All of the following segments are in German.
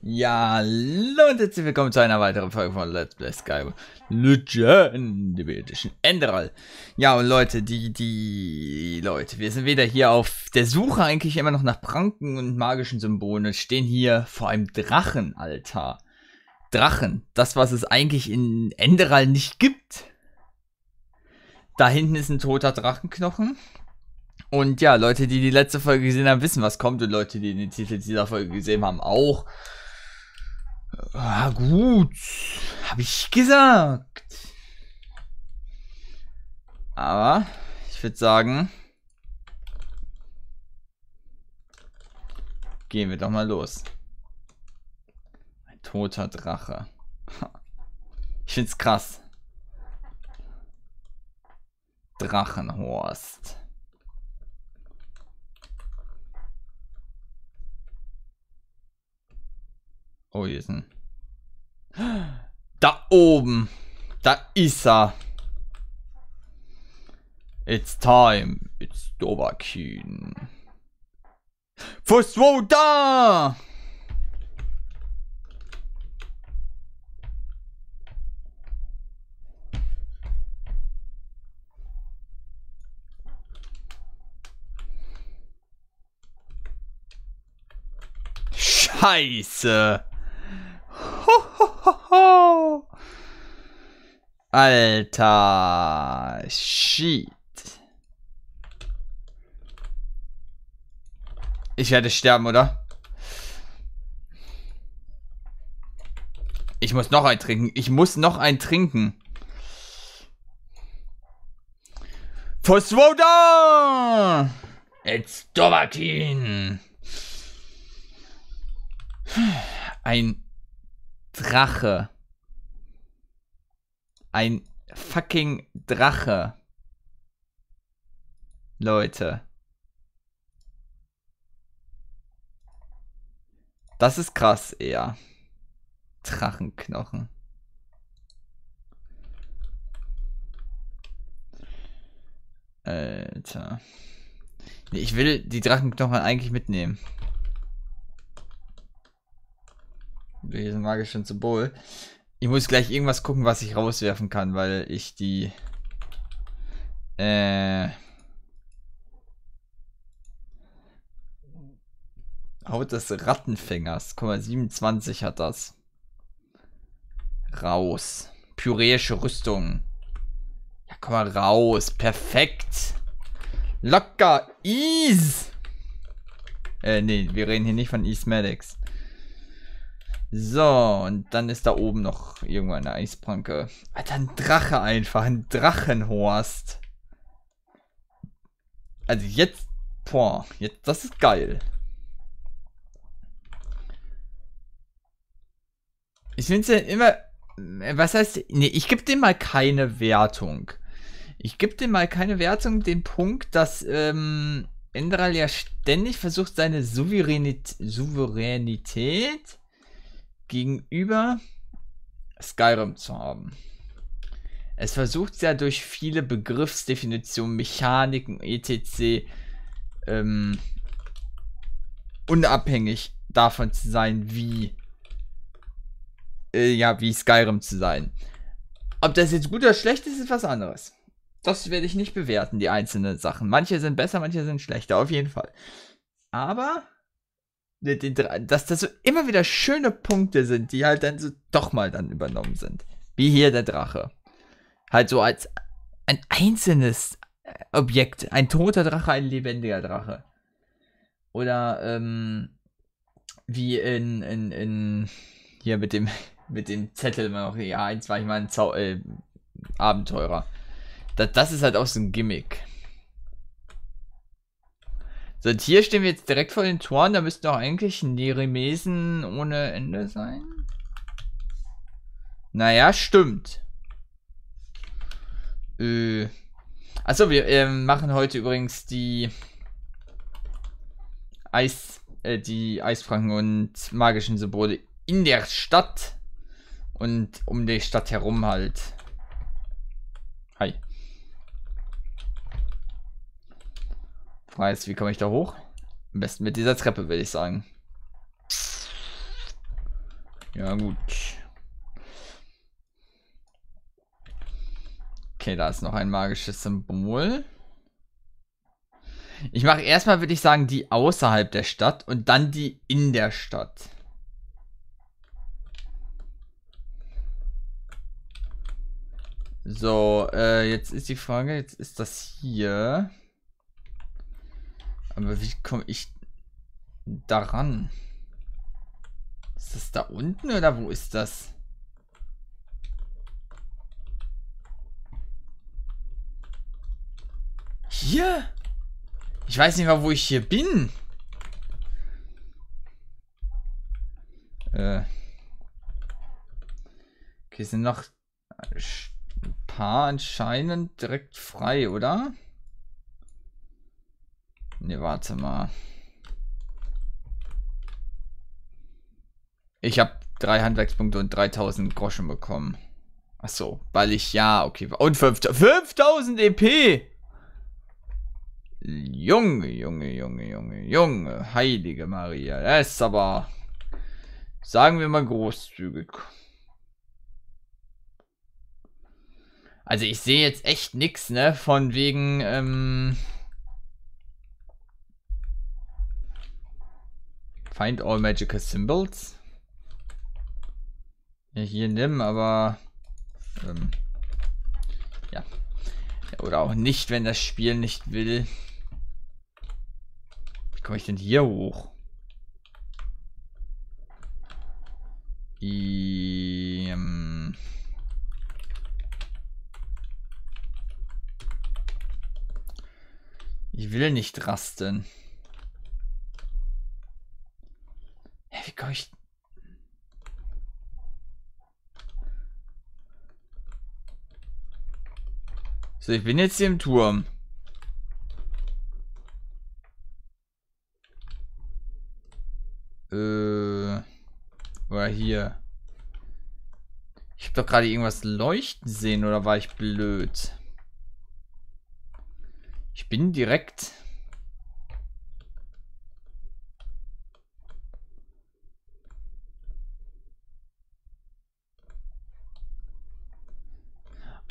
Ja, hallo und herzlich willkommen zu einer weiteren Folge von Let's Play Skyrim Legend Edition Enderal. Ja, und Leute, die, die, Leute, wir sind wieder hier auf der Suche eigentlich immer noch nach Pranken und magischen Symbolen und stehen hier vor einem Drachenaltar. Drachen, das, was es eigentlich in Enderal nicht gibt. Da hinten ist ein toter Drachenknochen. Und ja, Leute, die die letzte Folge gesehen haben, wissen, was kommt. Und Leute, die den Titel dieser Folge gesehen haben, auch. Ah, gut. Habe ich gesagt. Aber ich würde sagen, gehen wir doch mal los. Ein toter Drache. Ich find's krass. Drachenhorst. Oh, hier ist ein... Da oben. Da ist er. It's time. It's Dovahkiin. da! Scheiße. Alter. Shit. Ich werde sterben, oder? Ich muss noch ein trinken. Ich muss noch ein trinken. Phoswoda! It's Dovahkiin! Ein Drache. Ein fucking Drache. Leute. Das ist krass eher. Drachenknochen. Alter. Ich will die Drachenknochen eigentlich mitnehmen. Diesen magischen Symbol. Ich muss gleich irgendwas gucken, was ich rauswerfen kann, weil ich die. Äh. Haut des Rattenfängers. Guck mal, 27 hat das. Raus. Pyräische Rüstung. Ja, komm mal raus. Perfekt. Locker. Ease. Äh, nee, wir reden hier nicht von Ease Medics. So, und dann ist da oben noch irgendwo eine Eispranke. Alter, ein Drache einfach, ein Drachenhorst. Also jetzt, boah, jetzt, das ist geil. Ich finde es ja immer, was heißt, nee, ich gebe dem mal keine Wertung. Ich gebe dem mal keine Wertung, den Punkt, dass ähm, Endral ja ständig versucht, seine Souveränität, Souveränität gegenüber Skyrim zu haben. Es versucht ja durch viele Begriffsdefinitionen, Mechaniken, etc. Ähm, unabhängig davon zu sein, wie äh, ja, wie Skyrim zu sein. Ob das jetzt gut oder schlecht ist, ist was anderes. Das werde ich nicht bewerten, die einzelnen Sachen. Manche sind besser, manche sind schlechter, auf jeden Fall. Aber dass das so immer wieder schöne Punkte sind, die halt dann so doch mal dann übernommen sind. Wie hier der Drache. Halt so als ein einzelnes äh, Objekt. Ein toter Drache, ein lebendiger Drache. Oder ähm, wie in, in, in hier mit dem mit dem Zettel noch, ja, eins war ich mal ein Zau äh, Abenteurer. Das, das ist halt auch so ein Gimmick. Und hier stehen wir jetzt direkt vor den Toren. Da müssten doch eigentlich Neremesen ohne Ende sein. Naja, stimmt. Äh. Achso, wir äh, machen heute übrigens die Eis, äh, die Eisfranken und magischen Symbole in der Stadt und um die Stadt herum halt. Weiß, wie komme ich da hoch? Am besten mit dieser Treppe, würde ich sagen. Ja, gut. Okay, da ist noch ein magisches Symbol. Ich mache erstmal, würde ich sagen, die außerhalb der Stadt und dann die in der Stadt. So, äh, jetzt ist die Frage, jetzt ist das hier. Aber wie komme ich daran? Ist das da unten oder wo ist das? Hier? Ich weiß nicht mal, wo ich hier bin. Äh. Okay, sind noch ein paar anscheinend direkt frei, oder? Ne, warte mal. Ich habe drei Handwerkspunkte und 3000 Groschen bekommen. Ach so, weil ich ja, okay. Und 5000 EP! Junge, Junge, Junge, Junge, Junge, heilige Maria. Das ist aber, sagen wir mal, großzügig. Also ich sehe jetzt echt nichts, ne, von wegen, ähm... Find all magical symbols. Ja, hier nimm, aber... Ähm, ja. Oder auch nicht, wenn das Spiel nicht will komme ich denn hier hoch? Ähm ich will nicht rasten. Hä, wie komme ich... So, ich bin jetzt hier im Turm. Äh, oder hier. Ich habe doch gerade irgendwas leuchten sehen oder war ich blöd? Ich bin direkt.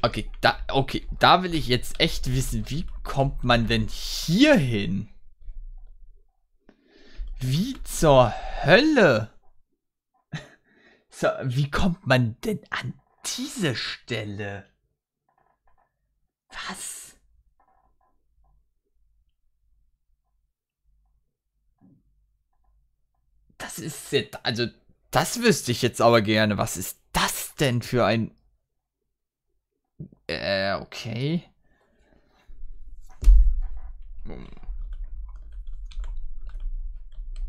Okay, da, okay, da will ich jetzt echt wissen, wie kommt man denn hier hin? Wie zur Hölle? So, wie kommt man denn an diese Stelle? Was? Das ist jetzt, also, das wüsste ich jetzt aber gerne. Was ist das denn für ein... Äh, okay.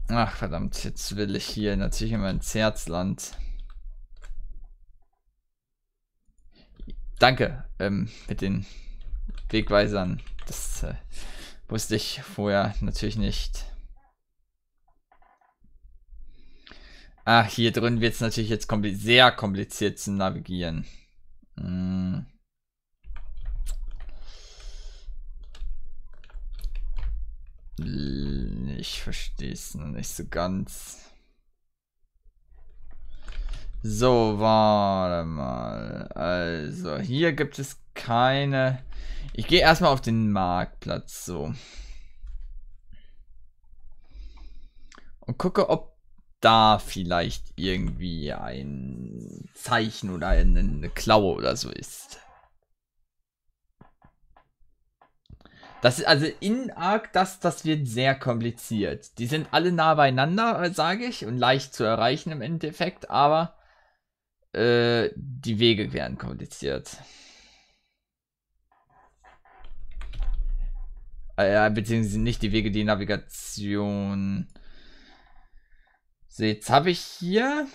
Ach verdammt, jetzt will ich hier natürlich immer ins Herzland. Danke ähm, mit den Wegweisern. Das äh, wusste ich vorher natürlich nicht. Ach, hier drin wird es natürlich jetzt kompl sehr kompliziert zu navigieren. Hm. Ich verstehe es noch nicht so ganz. So, warte mal. Also, hier gibt es keine... Ich gehe erstmal auf den Marktplatz, so. Und gucke, ob da vielleicht irgendwie ein Zeichen oder eine Klaue oder so ist. Das ist also in Arc, das, das wird sehr kompliziert. Die sind alle nah beieinander, sage ich, und leicht zu erreichen im Endeffekt, aber äh, die Wege werden kompliziert. Äh, beziehungsweise nicht die Wege, die Navigation. So, jetzt habe ich hier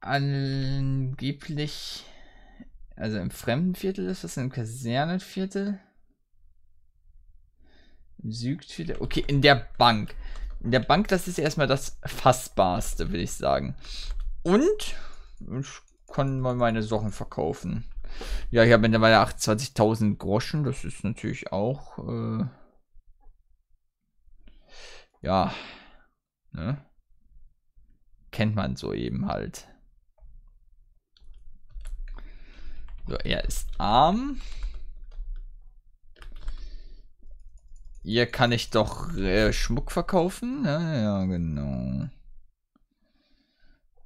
angeblich, also im Fremdenviertel ist das, im Kasernenviertel. Südfile. Okay, in der Bank. In der Bank, das ist erstmal das Fassbarste, würde ich sagen. Und ich kann mal meine Sachen verkaufen. Ja, ich habe mittlerweile 28.000 Groschen. Das ist natürlich auch. Äh, ja. Ne? Kennt man so eben halt. So, er ist arm. Hier kann ich doch äh, Schmuck verkaufen. Ja, ja, genau.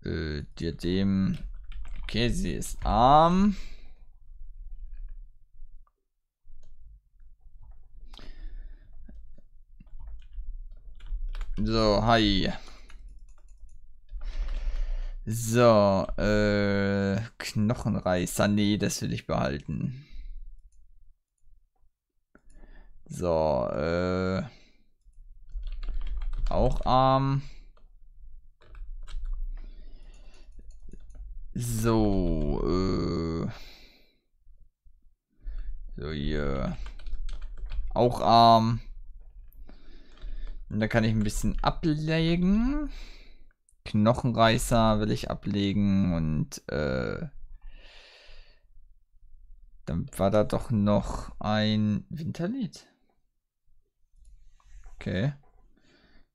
Äh, Diadem. Okay, sie ist arm. So, hi. So, äh, Knochenreißer. Nee, das will ich behalten. So, äh, auch arm. So, äh, so hier. Auch arm. Und da kann ich ein bisschen ablegen. Knochenreißer will ich ablegen und äh, dann war da doch noch ein Winterlied. Okay.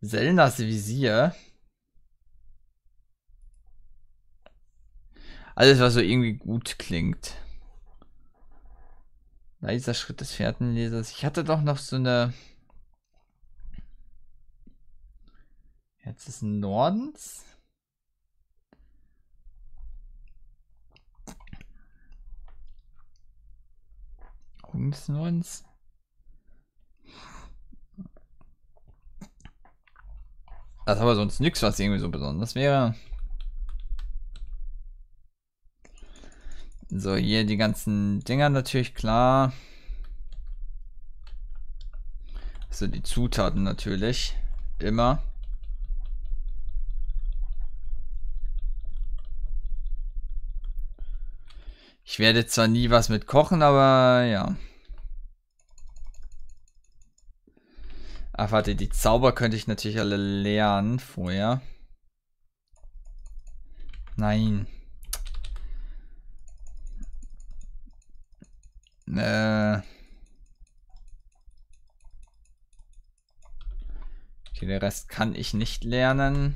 Selnas Visier. Alles, was so irgendwie gut klingt. Leiser Schritt des Fährtenlesers. Ich hatte doch noch so eine Jetzt ist Nordens. Augen des. Das aber sonst nichts, was irgendwie so besonders wäre. So, hier die ganzen Dinger natürlich klar. So, die Zutaten natürlich. Immer. Ich werde zwar nie was mit kochen, aber ja. Ach, warte, die Zauber könnte ich natürlich alle lernen vorher. Nein. Äh. Okay, der Rest kann ich nicht lernen.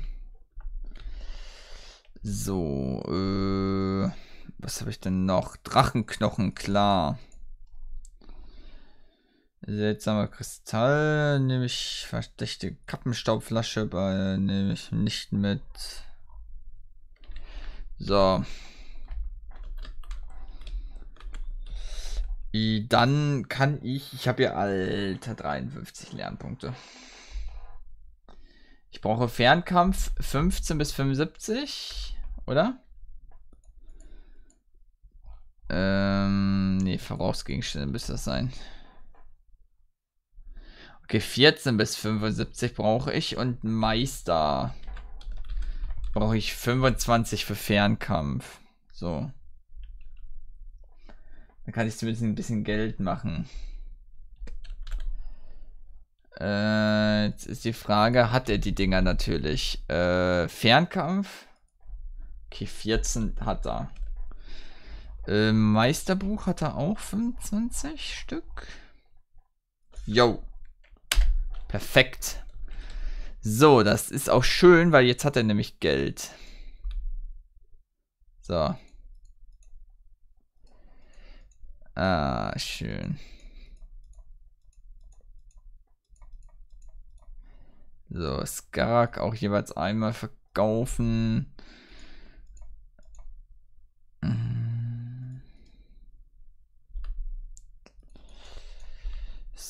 So, äh. Was habe ich denn noch? Drachenknochen, klar. Seltsamer Kristall, nehme ich verdächtige Kappenstaubflasche, bei nehme ich nicht mit. So. Dann kann ich, ich habe ja alter 53 Lernpunkte. Ich brauche Fernkampf 15 bis 75, oder? Ähm, nee, Verbrauchsgegenstände müsste das sein. Okay, 14 bis 75 brauche ich und Meister brauche ich 25 für Fernkampf. So. Da kann ich zumindest ein bisschen Geld machen. Äh, jetzt ist die Frage, hat er die Dinger natürlich? Äh, Fernkampf? Okay, 14 hat er. Äh, Meisterbuch hat er auch 25 Stück. Jo. Perfekt. So, das ist auch schön, weil jetzt hat er nämlich Geld. So. Ah, schön. So, Skarak auch jeweils einmal verkaufen.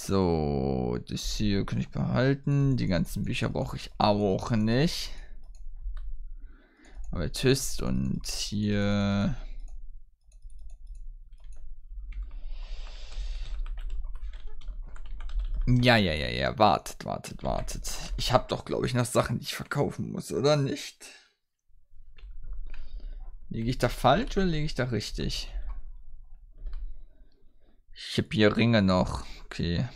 So, das hier kann ich behalten. Die ganzen Bücher brauche ich auch nicht. Aber Amethyst und hier... Ja, ja, ja, ja, wartet, wartet, wartet. Ich habe doch, glaube ich, noch Sachen, die ich verkaufen muss, oder nicht? Liege ich da falsch oder liege ich da richtig? Ich habe hier Ringe noch. Okay.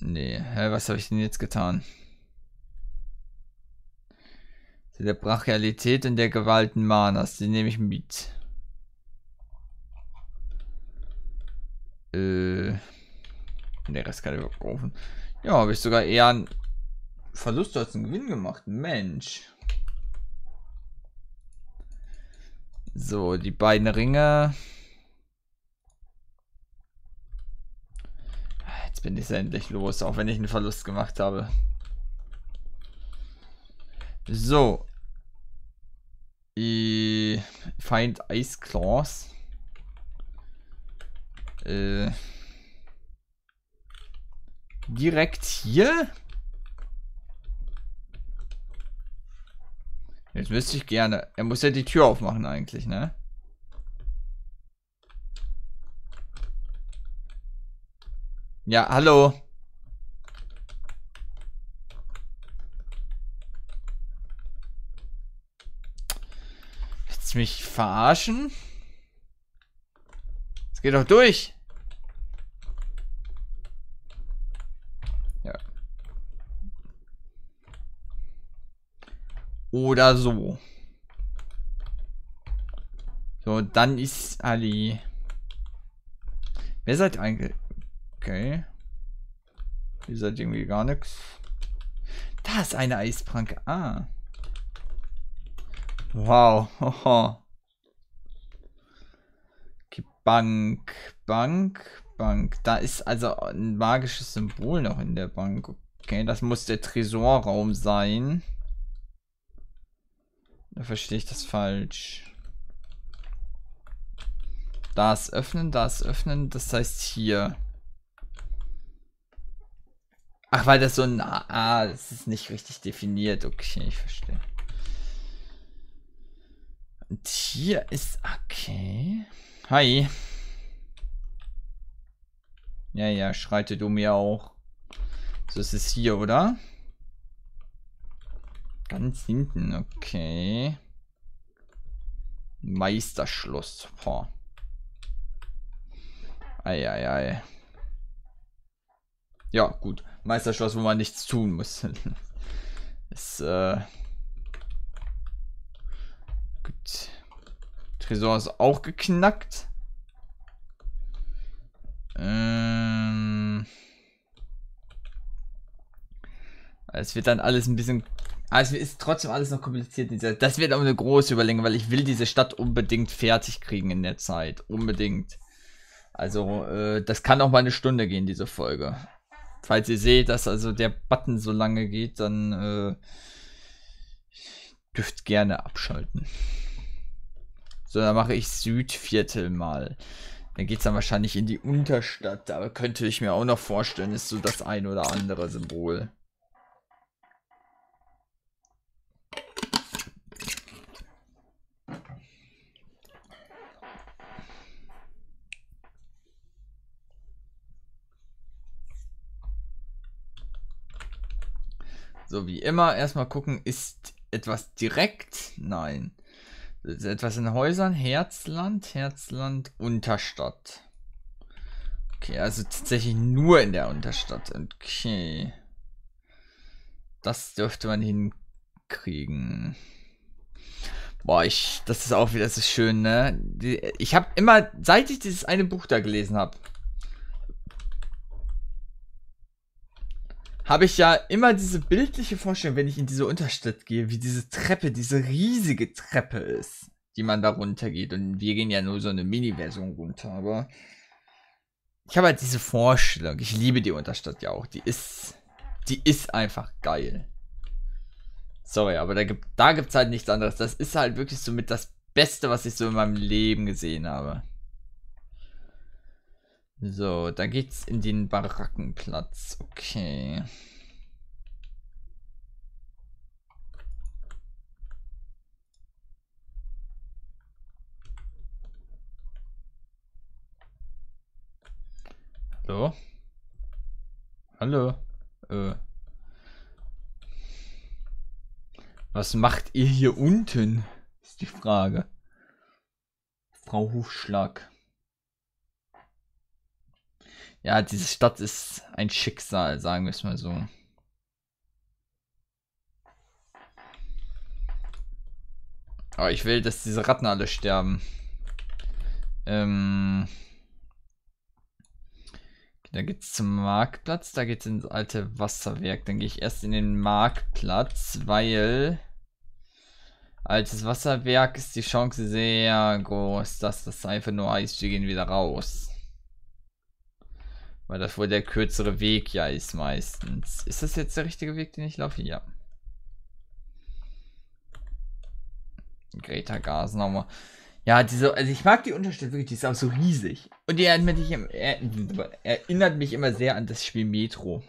Nee, hä, was habe ich denn jetzt getan? Der Brachialität und der Gewalten Manas, die nehme ich mit. Äh. Der Rest kann ich verkaufen. Ja, habe ich sogar eher einen Verlust als einen Gewinn gemacht. Mensch. So, die beiden Ringe. Jetzt bin ich endlich los, auch wenn ich einen Verlust gemacht habe. So. I Find Ice Claws. Äh. Direkt hier? Jetzt wüsste ich gerne. Er muss ja die Tür aufmachen eigentlich, ne? Ja, hallo. Willst du mich verarschen? Es geht doch durch. Oder so. So, dann ist Ali. Wer seid eigentlich? Okay. Ihr seid irgendwie gar nichts. Da ist eine Eispranke. Ah. Wow. Bank. Bank. Bank. Da ist also ein magisches Symbol noch in der Bank. Okay, das muss der Tresorraum sein. Da verstehe ich das falsch. Das öffnen, das öffnen, das heißt hier. Ach, weil das so ein... Ah, das ist nicht richtig definiert. Okay, ich verstehe. Und hier ist... Okay. Hi. Ja, ja, schreite du mir auch. So ist es hier, oder? Ganz hinten, okay. Meisterschloss. Boah. Eieiei. Ei, ei. Ja, gut. Meisterschloss, wo man nichts tun muss. ist, äh... Gut. Tresor ist auch geknackt. Ähm... Es wird dann alles ein bisschen... Also ist trotzdem alles noch kompliziert. Das wird auch eine große Überlegung, weil ich will diese Stadt unbedingt fertig kriegen in der Zeit. Unbedingt. Also, äh, das kann auch mal eine Stunde gehen, diese Folge. Falls ihr seht, dass also der Button so lange geht, dann äh, dürft gerne abschalten. So, dann mache ich Südviertel mal. Dann geht es dann wahrscheinlich in die Unterstadt. Aber könnte ich mir auch noch vorstellen, ist so das ein oder andere Symbol. So wie immer, erstmal gucken, ist etwas direkt? Nein. Ist etwas in Häusern? Herzland, Herzland, Unterstadt. Okay, also tatsächlich nur in der Unterstadt. Okay. Das dürfte man hinkriegen. Boah, ich, das ist auch wieder so schön, ne? Ich habe immer, seit ich dieses eine Buch da gelesen habe, habe ich ja immer diese bildliche Vorstellung, wenn ich in diese Unterstadt gehe, wie diese Treppe, diese riesige Treppe ist, die man da runter geht. Und wir gehen ja nur so eine Mini-Version runter, aber ich habe halt diese Vorstellung. Ich liebe die Unterstadt ja auch. Die ist, die ist einfach geil. Sorry, aber da gibt da halt nichts anderes. Das ist halt wirklich so mit das Beste, was ich so in meinem Leben gesehen habe. So, da geht's in den Barackenplatz. Okay. Hallo? Hallo? Äh. Was macht ihr hier unten? Ist die Frage. Frau Hufschlag. Ja, diese Stadt ist ein Schicksal, sagen wir es mal so. Aber ich will, dass diese Ratten alle sterben. Ähm. Da geht's zum Marktplatz, da geht's ins alte Wasserwerk. Dann gehe ich erst in den Marktplatz, weil Altes Wasserwerk ist die Chance sehr groß, dass das einfach nur heißt, wir gehen wieder raus. Weil das wohl der kürzere Weg ja ist meistens. Ist das jetzt der richtige Weg, den ich laufe? Ja. Greta Gas nochmal. Ja, diese, also ich mag die Unterstadt wirklich, die ist auch so riesig. Und die erinnert mich, erinnert mich immer sehr an das Spiel Metro.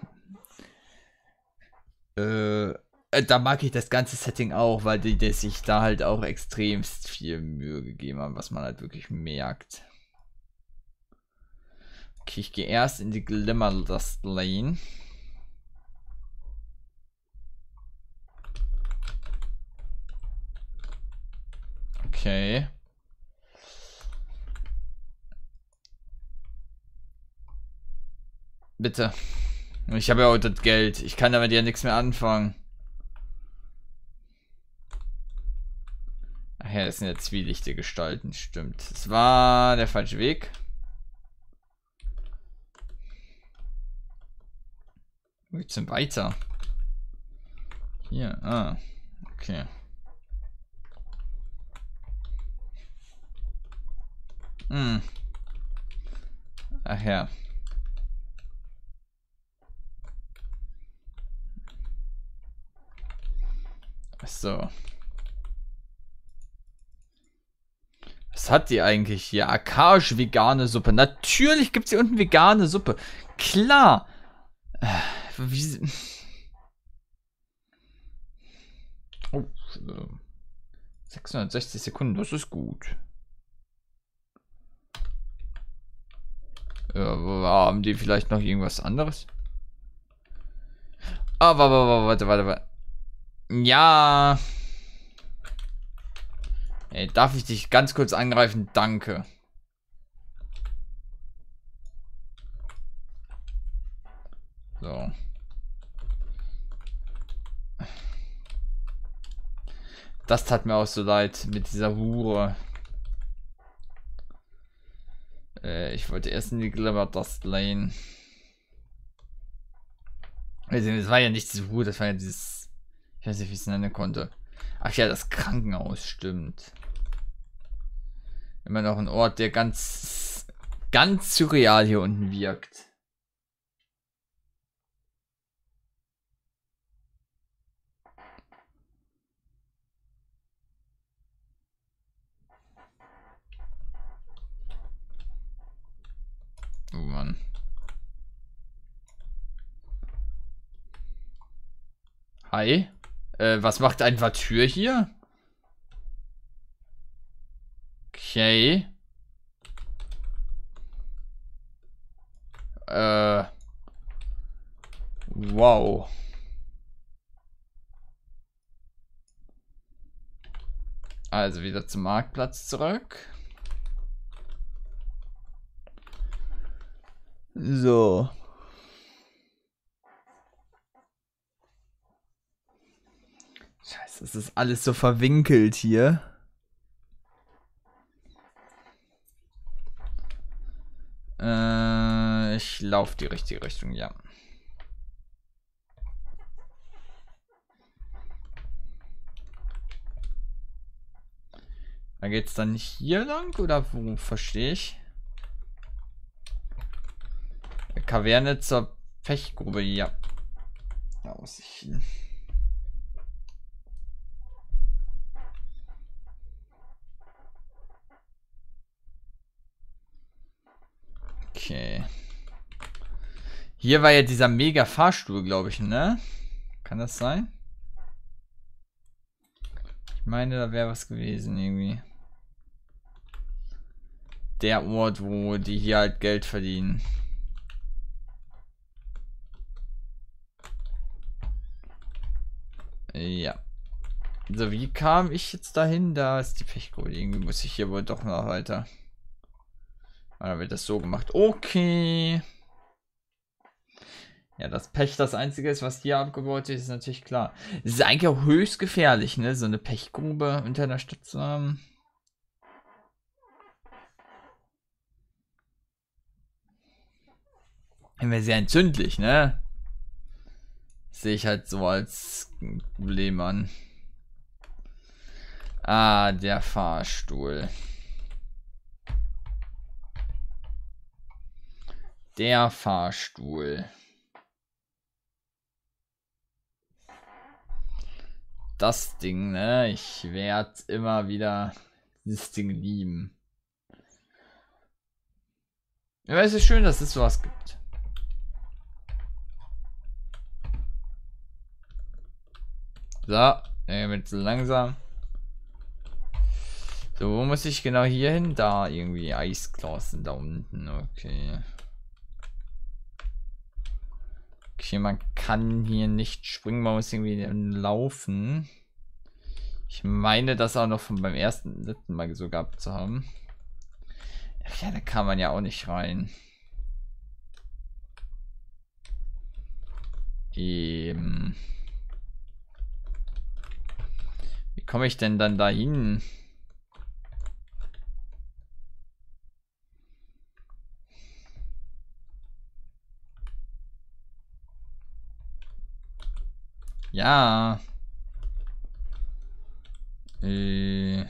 Äh, äh, da mag ich das ganze Setting auch, weil die, die sich da halt auch extremst viel Mühe gegeben haben, was man halt wirklich merkt. Okay, ich gehe erst in die Glimmer Dust Lane. Okay. Bitte. Ich habe ja auch das Geld. Ich kann damit ja nichts mehr anfangen. Ach ja, das sind ja zwielichte Gestalten, stimmt. Es war der falsche Weg. Wo geht's denn weiter? Hier, ah, okay. Hm. Ach ja. So. Was hat die eigentlich hier? Akash vegane Suppe. Natürlich gibt es hier unten vegane Suppe. Klar. Äh, wie. Oh, 660 Sekunden, das ist gut. Ja, haben die vielleicht noch irgendwas anderes? Ah, warte, warte, warte, warte. Ja. Ey, darf ich dich ganz kurz angreifen? Danke. So. Das tat mir auch so leid mit dieser Hure. Äh, ich wollte erst in die Glimmer Dust Lane. Also, das war ja nicht diese Hure, das war ja dieses. Ich weiß nicht, wie ich es nennen konnte. Ach ja, das Krankenhaus stimmt. Immer noch ein Ort, der ganz, ganz surreal hier unten wirkt. Mann. Hi. Äh, was macht ein Vatür hier? Okay. Äh. Wow. Also wieder zum Marktplatz zurück. So. Scheiße, es ist alles so verwinkelt hier. Äh, ich laufe die richtige Richtung, ja. Da geht's dann hier lang oder wo verstehe ich? Kaverne zur Pechgrube, ja. Da muss ich hin. Okay. Hier war ja dieser mega Fahrstuhl, glaube ich, ne? Kann das sein? Ich meine, da wäre was gewesen irgendwie. Der Ort, wo die hier halt Geld verdienen. Ja. So, wie kam ich jetzt dahin? Da ist die Pechgrube. Irgendwie muss ich hier wohl doch noch weiter. Oder wird das so gemacht? Okay. Ja, das Pech das einzige ist, was hier abgebaut ist, ist natürlich klar. Es ist eigentlich auch höchst gefährlich, ne? So eine Pechgrube unter der Stadt zu haben. Immer sehr entzündlich, ne? Sehe ich halt so als Problem an. Ah, der Fahrstuhl. Der Fahrstuhl. Das Ding, ne? Ich werde immer wieder dieses Ding lieben. Ja, es ist schön, dass es sowas gibt. So, so langsam. So, wo muss ich genau hier hin? Da irgendwie Eisklassen da unten. Okay. Okay, man kann hier nicht springen, man muss irgendwie laufen. Ich meine, das auch noch von beim ersten, letzten Mal so gehabt zu haben. Ach ja, da kann man ja auch nicht rein. Eben. Wie komme ich denn dann dahin? Ja. Äh.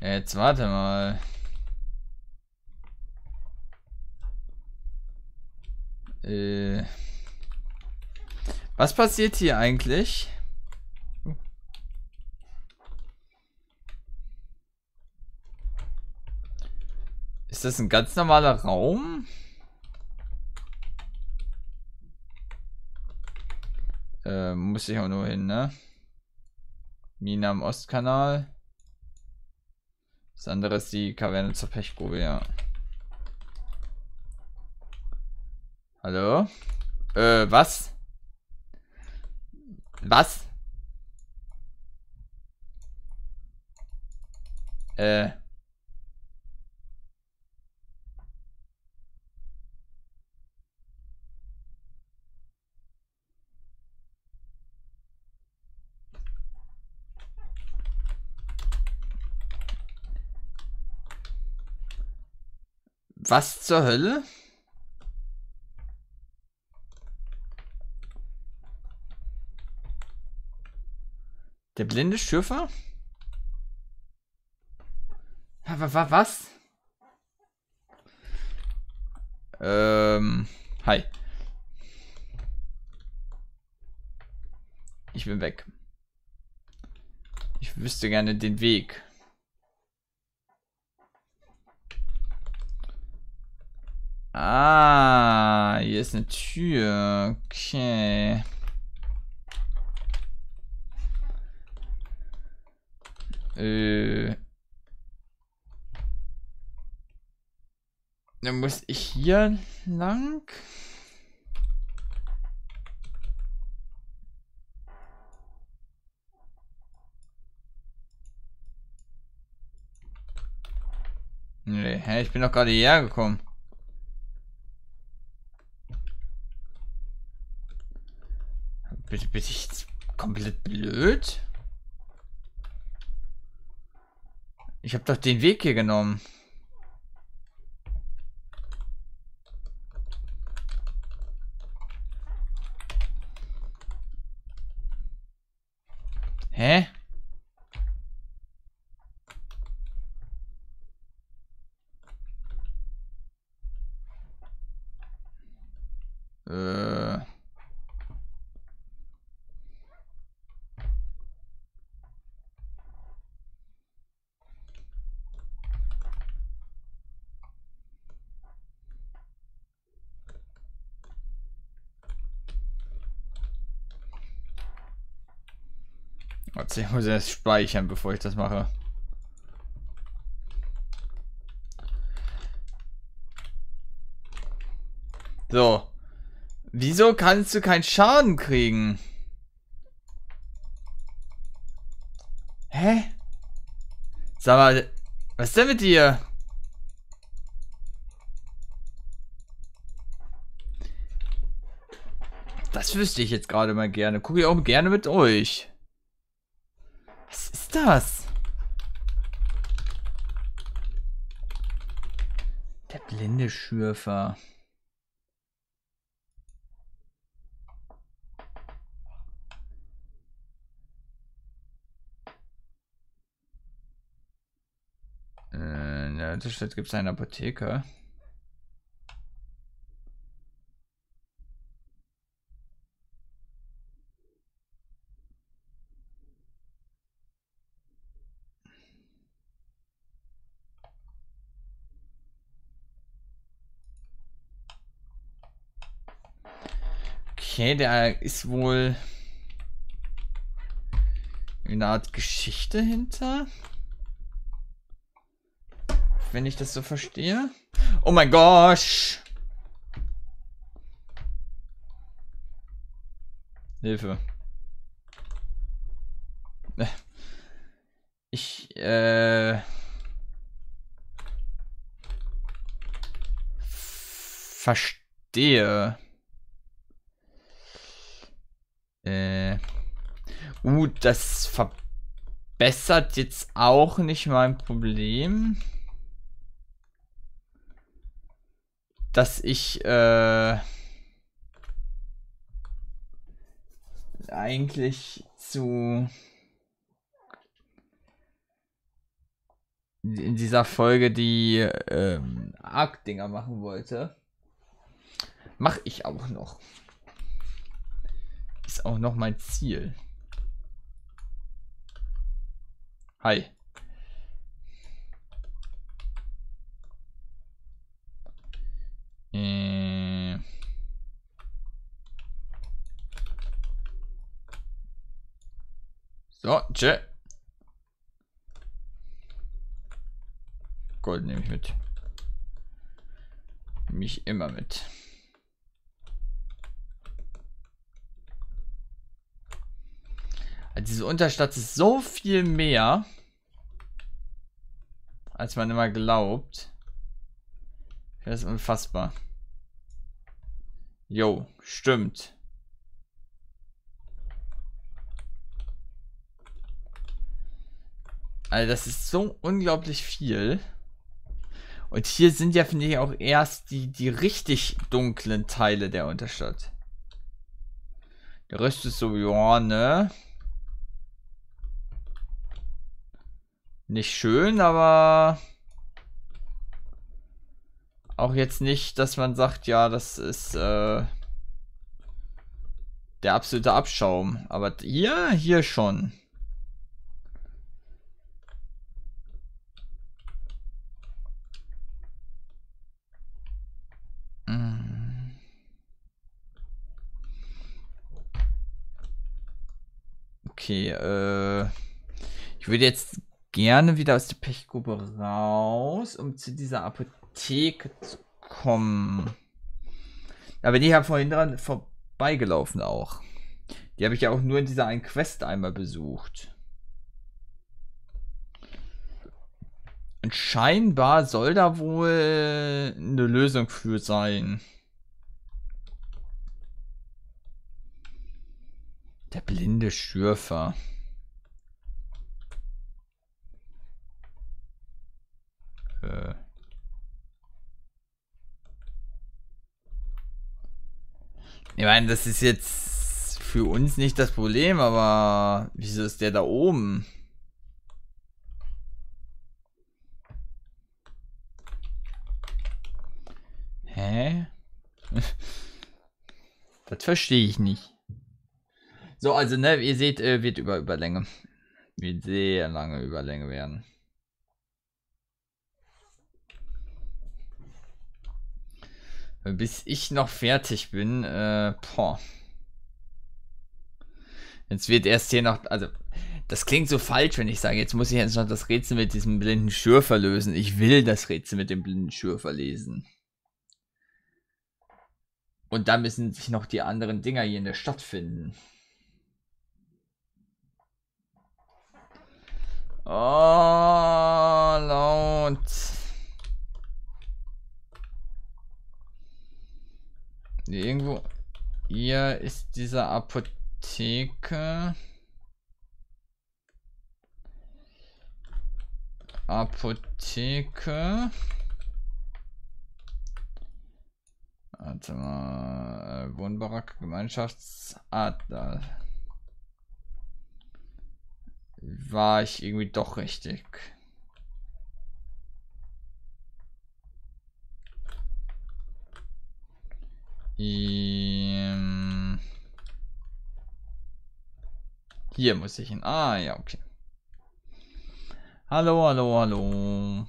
Jetzt warte mal. Äh. Was passiert hier eigentlich? Ist das ein ganz normaler Raum? Äh, muss ich auch nur hin, ne? Mine am Ostkanal. Das andere ist die Kaverne zur Pechgrube, ja. Hallo? Äh, was? Was? Äh. Was zur Hölle? Der blinde Schürfer? Was? Ähm, hi. Ich bin weg. Ich wüsste gerne den Weg. Ah, hier ist eine Tür. Okay. Äh. Dann muss ich hier lang. Nee, hä, ich bin doch gerade hierher gekommen. Bitte, bin ich komplett blöd? Ich habe doch den Weg hier genommen. Hä? Äh. Warte, ich muss erst speichern, bevor ich das mache. So. Wieso kannst du keinen Schaden kriegen? Hä? Sag mal, was ist denn mit dir? Das wüsste ich jetzt gerade mal gerne. Gucke ich auch gerne mit euch. Was ist das? Der blinde Schürfer. Äh, in der Stadt gibt es eine Apotheke. Okay, der ist wohl eine Art Geschichte hinter. Wenn ich das so verstehe. Oh mein Gott! Hilfe. Ich, äh... Verstehe. Äh. Uh, das verbessert jetzt auch nicht mein Problem. Dass ich, äh. Eigentlich zu. In dieser Folge die ähm, Arc-Dinger machen wollte. Mach ich auch noch ist auch noch mein Ziel. Hi. Äh. So, tschö. Gold nehme ich mit. Mich immer mit. Also diese Unterstadt ist so viel mehr, als man immer glaubt. Das ist unfassbar. Jo, stimmt. Also das ist so unglaublich viel. Und hier sind ja, finde ich, auch erst die, die richtig dunklen Teile der Unterstadt. Der Rest ist so, ja, ne? Nicht schön, aber auch jetzt nicht, dass man sagt, ja, das ist äh, der absolute Abschaum. Aber hier, hier schon. Mm. Okay, äh, ich würde jetzt gerne wieder aus der Pechgrube raus, um zu dieser Apotheke zu kommen. Aber die haben vorhin dran vorbeigelaufen auch. Die habe ich ja auch nur in dieser einen Quest einmal besucht. Und scheinbar soll da wohl eine Lösung für sein. Der blinde Schürfer. Äh ich meine, das ist jetzt für uns nicht das Problem, aber wieso ist der da oben? Hä? das verstehe ich nicht. So, also, ne, ihr seht, äh, wird über Überlänge. Wird sehr lange Überlänge werden. Bis ich noch fertig bin, äh, boah. Jetzt wird erst hier noch, also, das klingt so falsch, wenn ich sage, jetzt muss ich jetzt noch das Rätsel mit diesem blinden Schürfer lösen. Ich will das Rätsel mit dem blinden Schürfer lesen. Und da müssen sich noch die anderen Dinger hier in der Stadt finden. Oh, laut. Irgendwo hier ist diese Apotheke. Apotheke. Warte mal. Äh, Wohnbarack, Gemeinschaftsadler. War ich irgendwie doch richtig. Ähm, hier muss ich hin. Ah, ja, okay. Hallo, hallo, hallo.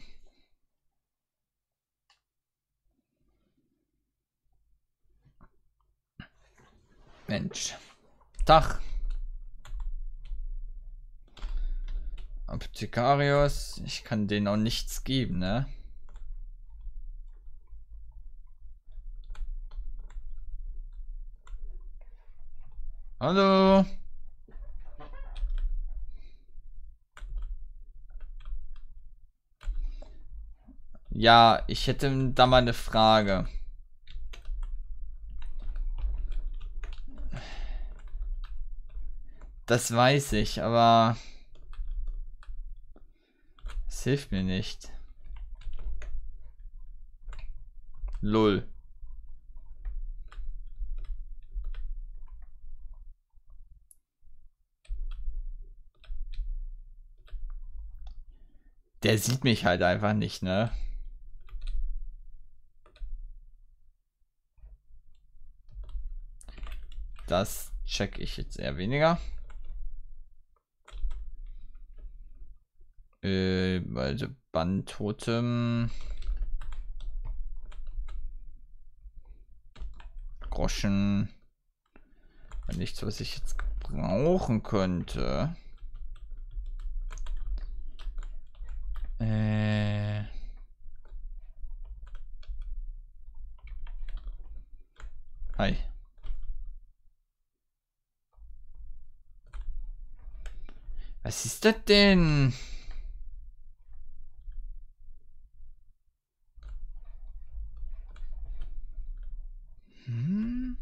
Mensch. Tag. Apothekarius. Ich kann denen auch nichts geben, ne? Hallo. Ja, ich hätte da mal eine Frage. Das weiß ich, aber es hilft mir nicht. Lull. Der sieht mich halt einfach nicht, ne? Das check ich jetzt eher weniger. Äh, also Bandtotem. Groschen. Nichts, was ich jetzt brauchen könnte. Äh. Hi. Was ist das denn? Hm?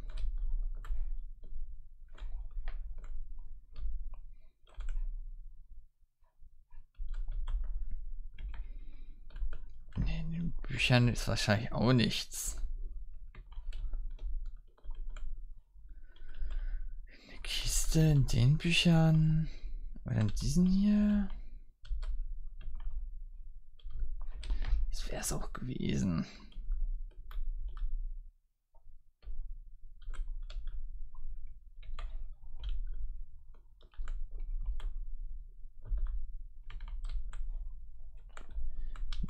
Den Büchern ist wahrscheinlich auch nichts. Eine Kiste in den Büchern. Oder in diesen hier. Das wäre es auch gewesen.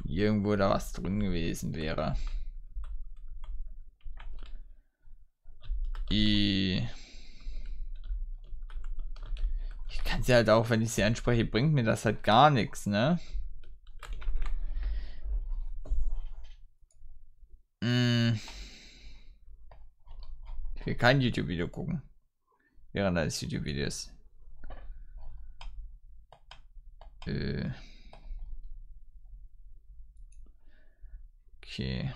Irgendwo da was drin gewesen wäre. I ich kann sie halt auch, wenn ich sie anspreche, bringt mir das halt gar nichts, ne? Mm. Ich will kein YouTube-Video gucken. Während eines YouTube-Videos. Äh. Okay.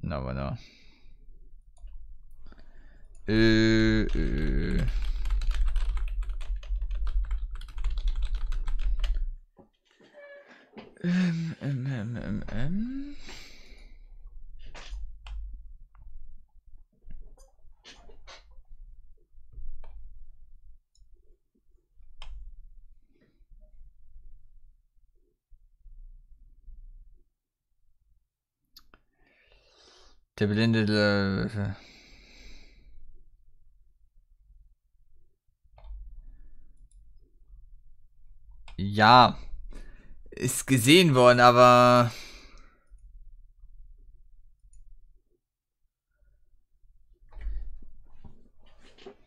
Na, aber na. Äh, äh. Ähm, ähm, ähm, ähm, ähm. Der blindete. Ja, ist gesehen worden, aber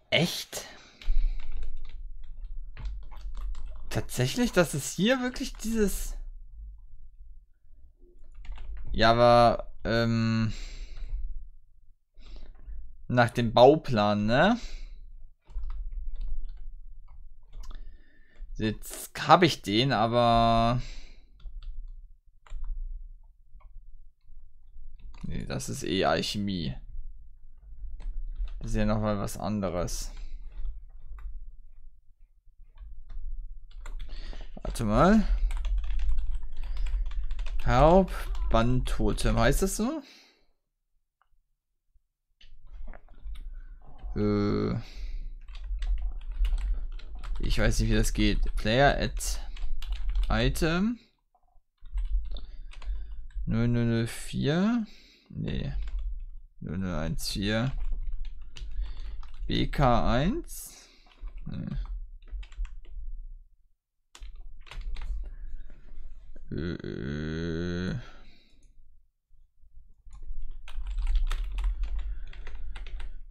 echt? Tatsächlich, dass es hier wirklich dieses Ja, aber ähm nach dem Bauplan, ne? Jetzt habe ich den, aber... Nee, das ist eh Alchemie. Das ist ja noch mal was anderes. Warte mal. Hauptbandtotem, heißt das so? Äh, ich weiß nicht, wie das geht. Player at Item. 0004. Nee. 0014. BK1. Nee. Äh.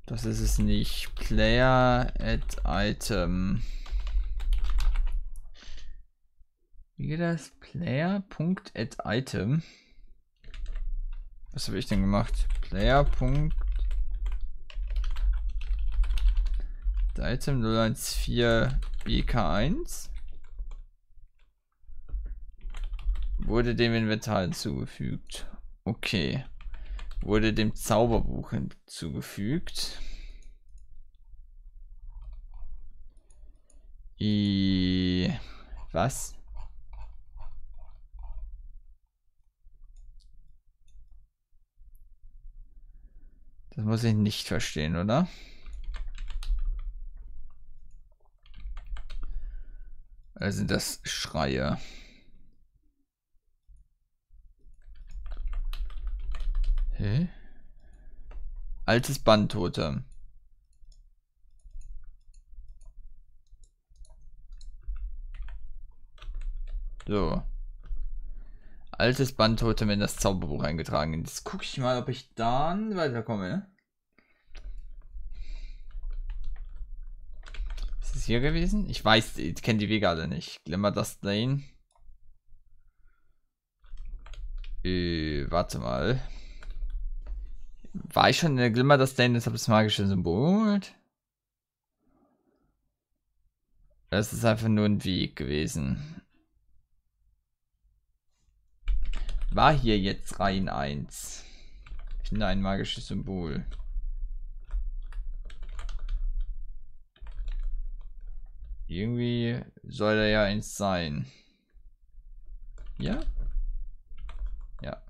Das ist es nicht. Player at Item. Wie geht das? Player.add-item. Was habe ich denn gemacht? Player.item 014 BK1 wurde dem Inventar hinzugefügt. Okay. Wurde dem Zauberbuch hinzugefügt. I was? Das muss ich nicht verstehen, oder? Also das Schreie. Hä? Altes Bandtote. So. Altes Bandtotem in das Zauberbuch eingetragen. Jetzt gucke ich mal, ob ich dann weiterkomme. Ist es hier gewesen? Ich weiß, ich kenne die Wege alle nicht. Glimmer Dust Lane. Äh, warte mal. War ich schon in der Glimmer Dust Lane, deshalb das magische Symbol? Das ist einfach nur ein Weg gewesen. War hier jetzt rein eins? Ich finde ein magisches Symbol. Irgendwie soll er ja eins sein. Ja? Ja.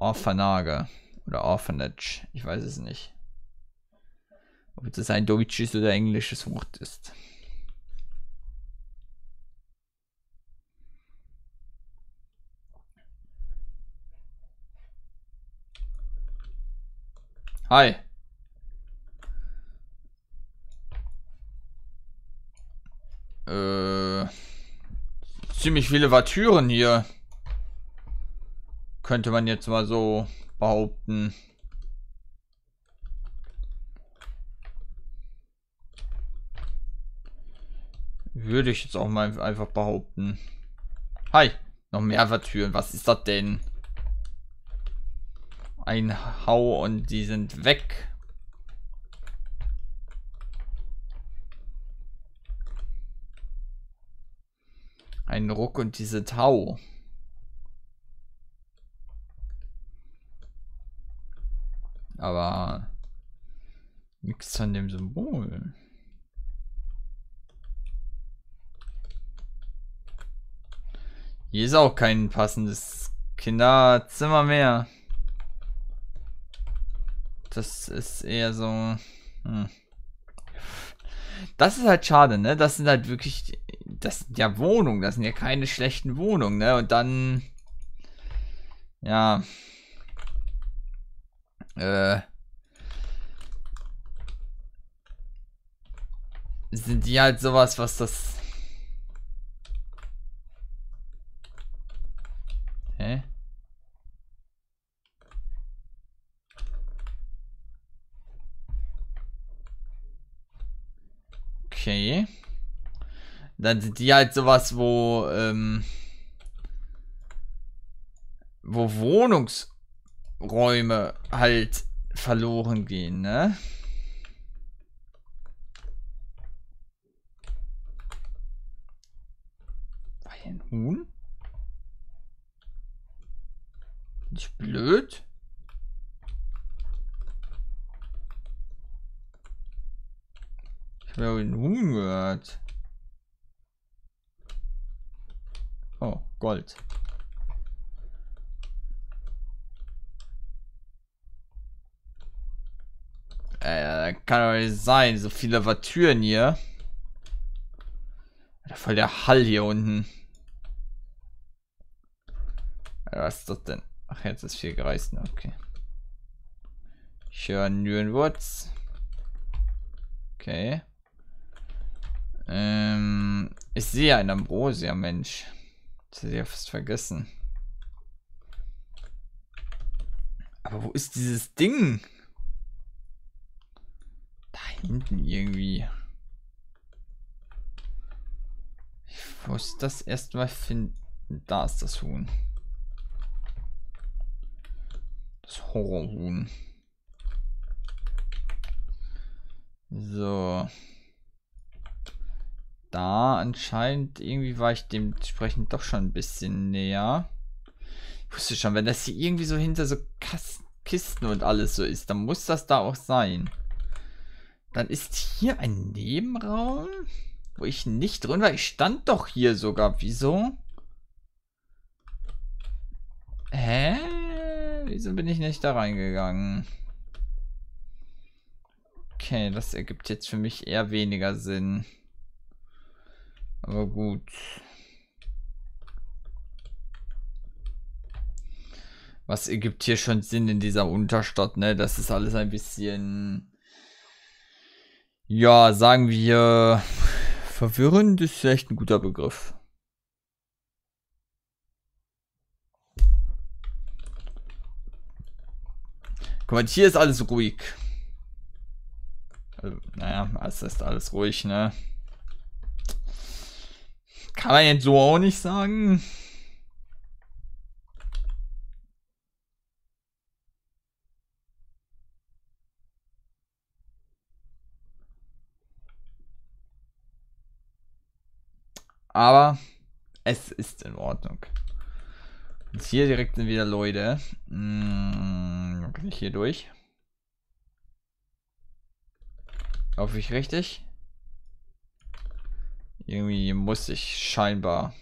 Orphanage. Oder Orphanage. Ich weiß es nicht. Ob das ein deutsches oder englisches Wort ist. Hi. Äh, ziemlich viele Watüren hier. Könnte man jetzt mal so behaupten. Würde ich jetzt auch mal einfach behaupten. Hi. Noch mehr Watüren. Was ist das denn? Ein Hau und die sind weg. Ein Ruck und diese Tau. Aber nichts von dem Symbol. Hier ist auch kein passendes Kinderzimmer mehr. Das ist eher so. Hm. Das ist halt schade, ne? Das sind halt wirklich. Das sind ja Wohnungen, das sind ja keine schlechten Wohnungen, ne? Und dann. Ja. Äh. Sind die halt sowas, was das. Hä? Okay. Dann sind die halt sowas, wo, ähm, wo Wohnungsräume halt verloren gehen, ne? War hier ein Huhn? Nicht blöd? habe einen Huhn gehört. Oh, Gold. Äh, kann doch nicht sein. So viele Türen hier. Voll der Hall hier unten. Was ist das denn? Ach, jetzt ist viel gereist. Okay. Ich höre Nürnwurz. Okay. Ähm, ich sehe ein Ambrosia, Mensch. Das hätte ich fast vergessen. Aber wo ist dieses Ding? Da hinten irgendwie. Ich muss das erstmal finden. Da ist das Huhn. Das Horrorhuhn. So. Da anscheinend irgendwie war ich dementsprechend doch schon ein bisschen näher. Ich wusste schon, wenn das hier irgendwie so hinter so Kasten, Kisten und alles so ist, dann muss das da auch sein. Dann ist hier ein Nebenraum, wo ich nicht drin war. Ich stand doch hier sogar. Wieso? Hä? Wieso bin ich nicht da reingegangen? Okay, das ergibt jetzt für mich eher weniger Sinn. Aber gut. Was ergibt hier schon Sinn in dieser Unterstadt, ne? Das ist alles ein bisschen... Ja, sagen wir... Verwirrend ist vielleicht ein guter Begriff. Guck mal, hier ist alles ruhig. Also, naja, es ist alles ruhig, ne? Kann man jetzt so auch nicht sagen. Aber es ist in Ordnung. Und hier direkt sind wieder Leute. Hm, kann ich hier durch? Laufe ich richtig? Irgendwie muss ich scheinbar.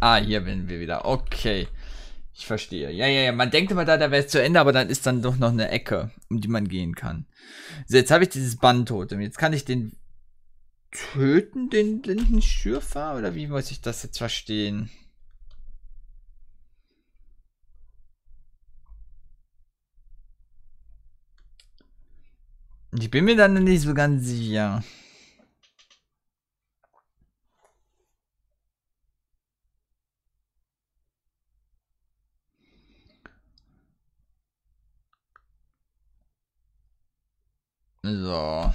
Ah, hier bin wir wieder. Okay. Ich verstehe. Ja, ja, ja. Man denkt immer da, da wäre es zu Ende, aber dann ist dann doch noch eine Ecke, um die man gehen kann. So, jetzt habe ich dieses Bandtotem. Jetzt kann ich den töten, den blinden Schürfer? Oder wie muss ich das jetzt verstehen? Ich bin mir dann nicht so ganz sicher. So.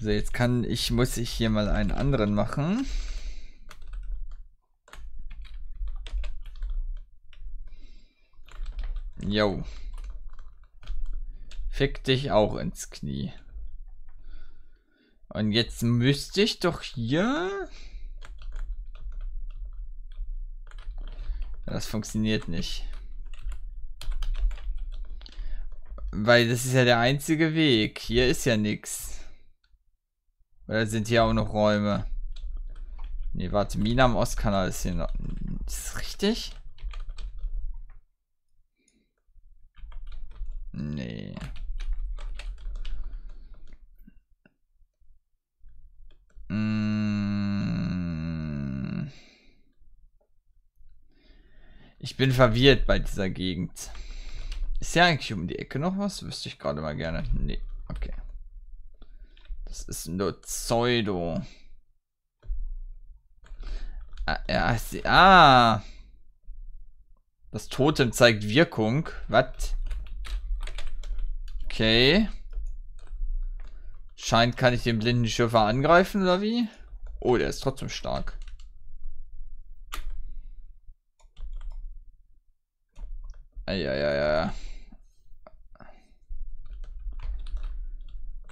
So, jetzt kann ich, muss ich hier mal einen anderen machen. Jo. Fick dich auch ins Knie. Und jetzt müsste ich doch hier... Das funktioniert nicht. Weil das ist ja der einzige Weg. Hier ist ja nichts. Oder sind hier auch noch Räume? Ne, warte, Mina am Ostkanal ist hier noch. Ist das richtig? Nee. Mm. Ich bin verwirrt bei dieser Gegend. Ist ja eigentlich um die Ecke noch was? Wüsste ich gerade mal gerne. Nee, okay. Das ist nur Pseudo. Ah, ja, ah. Das Totem zeigt Wirkung. Was? Okay. Scheint, kann ich den blinden Schiffer angreifen oder wie? Oh, der ist trotzdem stark. Eieiei.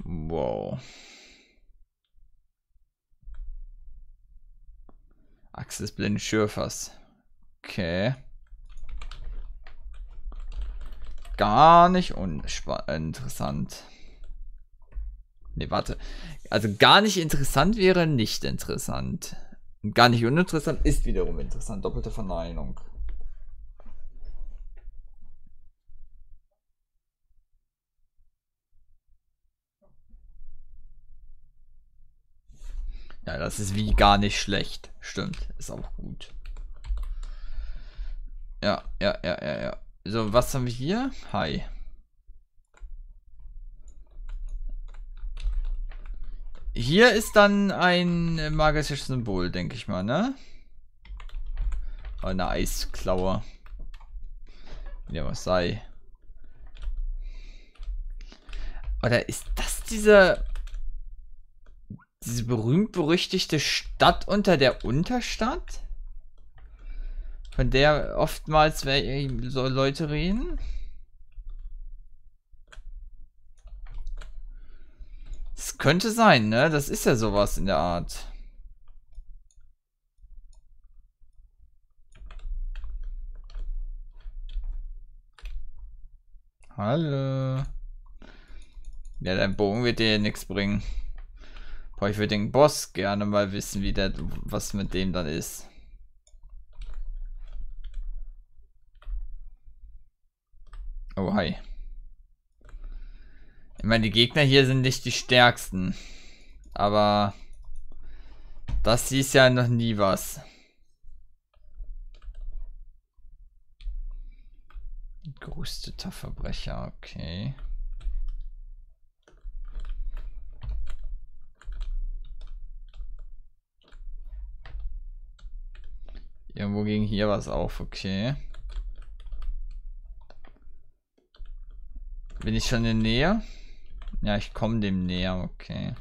Wow. Achse des blinden Schürfers. Okay. Gar nicht uninteressant. Ne, warte. Also gar nicht interessant wäre nicht interessant. gar nicht uninteressant ist wiederum interessant. Doppelte Verneinung. Ja, das ist wie gar nicht schlecht. Stimmt, ist auch gut. Ja, ja, ja, ja, ja. So, was haben wir hier? Hi. Hier ist dann ein magisches Symbol, denke ich mal, ne? Eine Eisklaue. Ja, was sei. Oder ist das diese diese berühmt-berüchtigte Stadt unter der Unterstadt? Von der oftmals so Leute reden? Es könnte sein, ne? Das ist ja sowas in der Art. Hallo. Ja, dein Bogen wird dir nichts bringen. Boah, ich würde den Boss gerne mal wissen, wie der, was mit dem dann ist. Oh, hi. Ich meine, die Gegner hier sind nicht die stärksten. Aber das hieß ja noch nie was. Gerüsteter Verbrecher, okay. Irgendwo ging hier was auf, okay. Bin ich schon in der Nähe? Ja, ich komme dem näher, okay.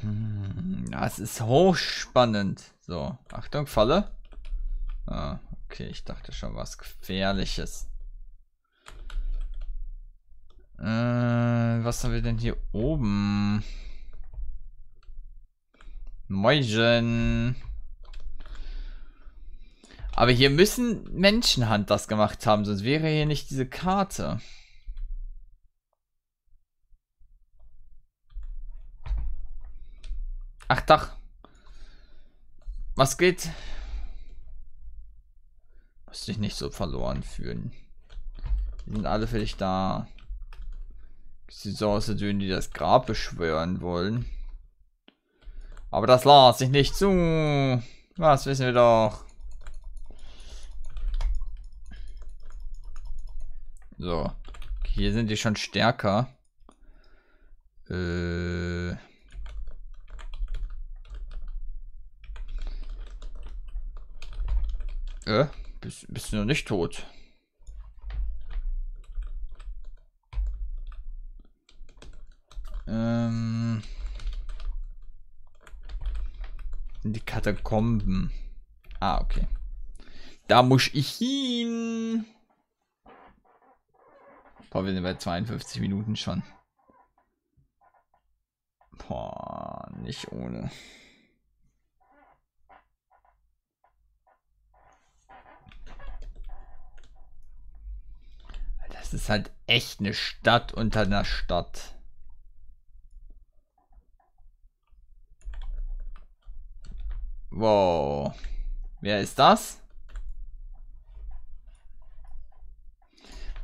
Hm, das ist hochspannend. So, Achtung, Falle. Ah, okay, ich dachte schon was Gefährliches. Äh, was haben wir denn hier oben? Moin. Aber hier müssen Menschenhand das gemacht haben, sonst wäre hier nicht diese Karte. Ach, Dach. Was geht? Muss dich nicht so verloren fühlen. Die sind alle für dich da. Sieht so aus, als würden die das Grab beschwören wollen. Aber das las ich nicht zu. Was wissen wir doch. So. Hier sind die schon stärker. Äh. Äh, bist, bist du noch nicht tot? Ähm. Die Katakomben. Ah, okay. Da muss ich hin. Boah, wir sind bei 52 Minuten schon. Boah, nicht ohne. Das ist halt echt eine Stadt unter einer Stadt. Wow. Wer ist das?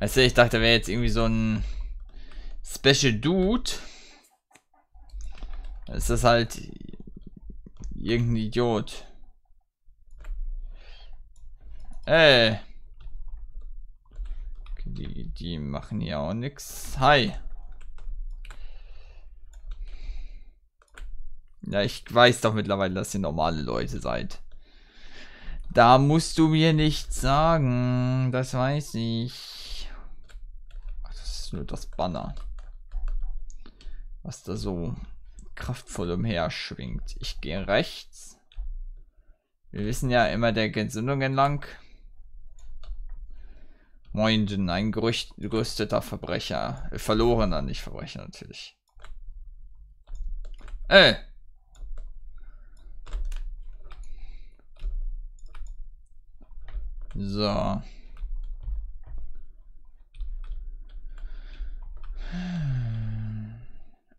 Weißt du, ich dachte, wäre jetzt irgendwie so ein Special Dude. ist das halt irgendein Idiot. Ey. Die, die machen hier auch nichts. Hi. Ja, ich weiß doch mittlerweile, dass ihr normale Leute seid. Da musst du mir nichts sagen. Das weiß ich. Ist nur das Banner. Was da so kraftvoll umher schwingt. Ich gehe rechts. Wir wissen ja immer der Gensendung entlang. Moin, ein gerüsteter Verbrecher. Verlorener, nicht Verbrecher natürlich. Ey! So.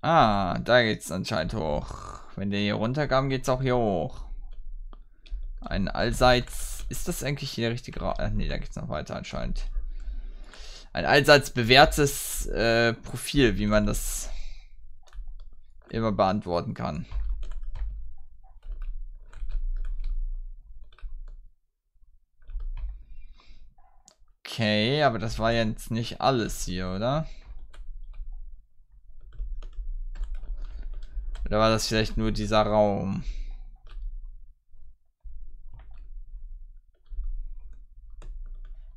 Ah, da geht's anscheinend hoch. Wenn der hier runterkam, geht's auch hier hoch. Ein allseits. Ist das eigentlich hier der richtige Ra äh, Nee, da geht's noch weiter anscheinend. ein allseits bewährtes äh, Profil, wie man das immer beantworten kann. Okay, aber das war jetzt nicht alles hier, oder? Oder war das vielleicht nur dieser Raum?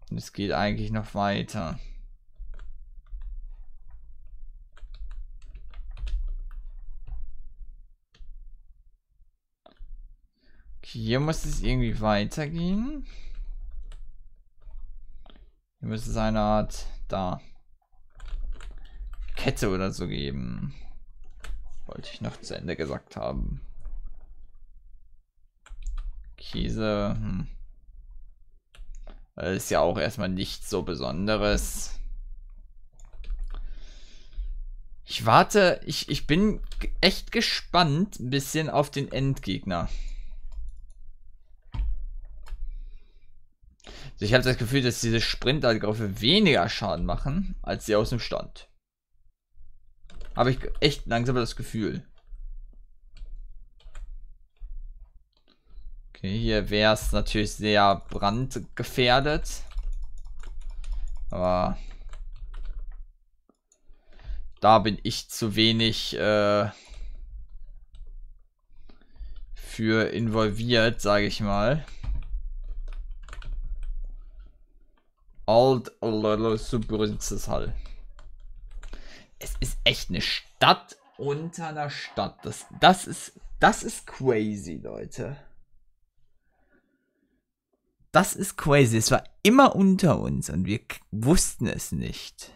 Und es geht eigentlich noch weiter. Hier muss es irgendwie weitergehen. Hier müsste es eine Art da Kette oder so geben. Wollte ich noch zu Ende gesagt haben. Käse. Hm. Das ist ja auch erstmal nichts so Besonderes. Ich warte, ich, ich bin echt gespannt ein bisschen auf den Endgegner. Also ich habe das Gefühl, dass diese Sprintangriffe weniger Schaden machen, als sie aus dem Stand. Habe ich echt langsam das Gefühl. Okay, hier wäre es natürlich sehr brandgefährdet. Aber da bin ich zu wenig äh, für involviert, sage ich mal. Alt Hall. Es ist echt eine Stadt unter einer Stadt. Das, das ist, das ist crazy, Leute. Das ist crazy. Es war immer unter uns und wir wussten es nicht.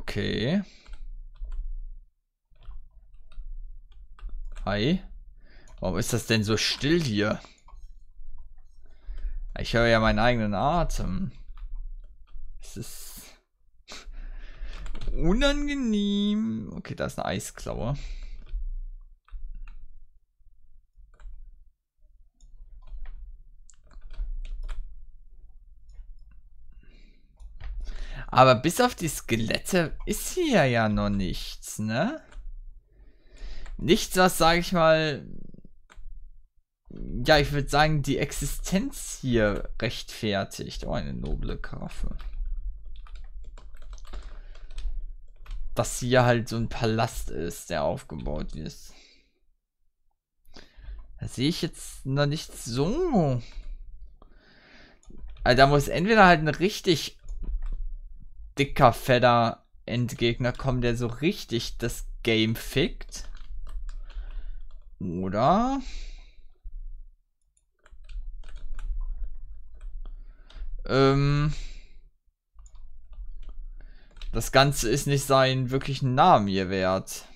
Okay. Hi. Warum ist das denn so still hier? Ich höre ja meinen eigenen Atem. Es ist unangenehm. Okay, da ist eine Eisklaue. Aber bis auf die Skelette ist hier ja noch nichts, ne? Nichts, was, sag ich mal, ja, ich würde sagen, die Existenz hier rechtfertigt. Oh, eine noble Karaffe. Dass hier halt so ein Palast ist, der aufgebaut ist. Da sehe ich jetzt noch nicht so. Also da muss entweder halt ein richtig dicker, fetter Endgegner kommen, der so richtig das Game fickt. Oder Ähm, das Ganze ist nicht seinen wirklichen Namen hier wert.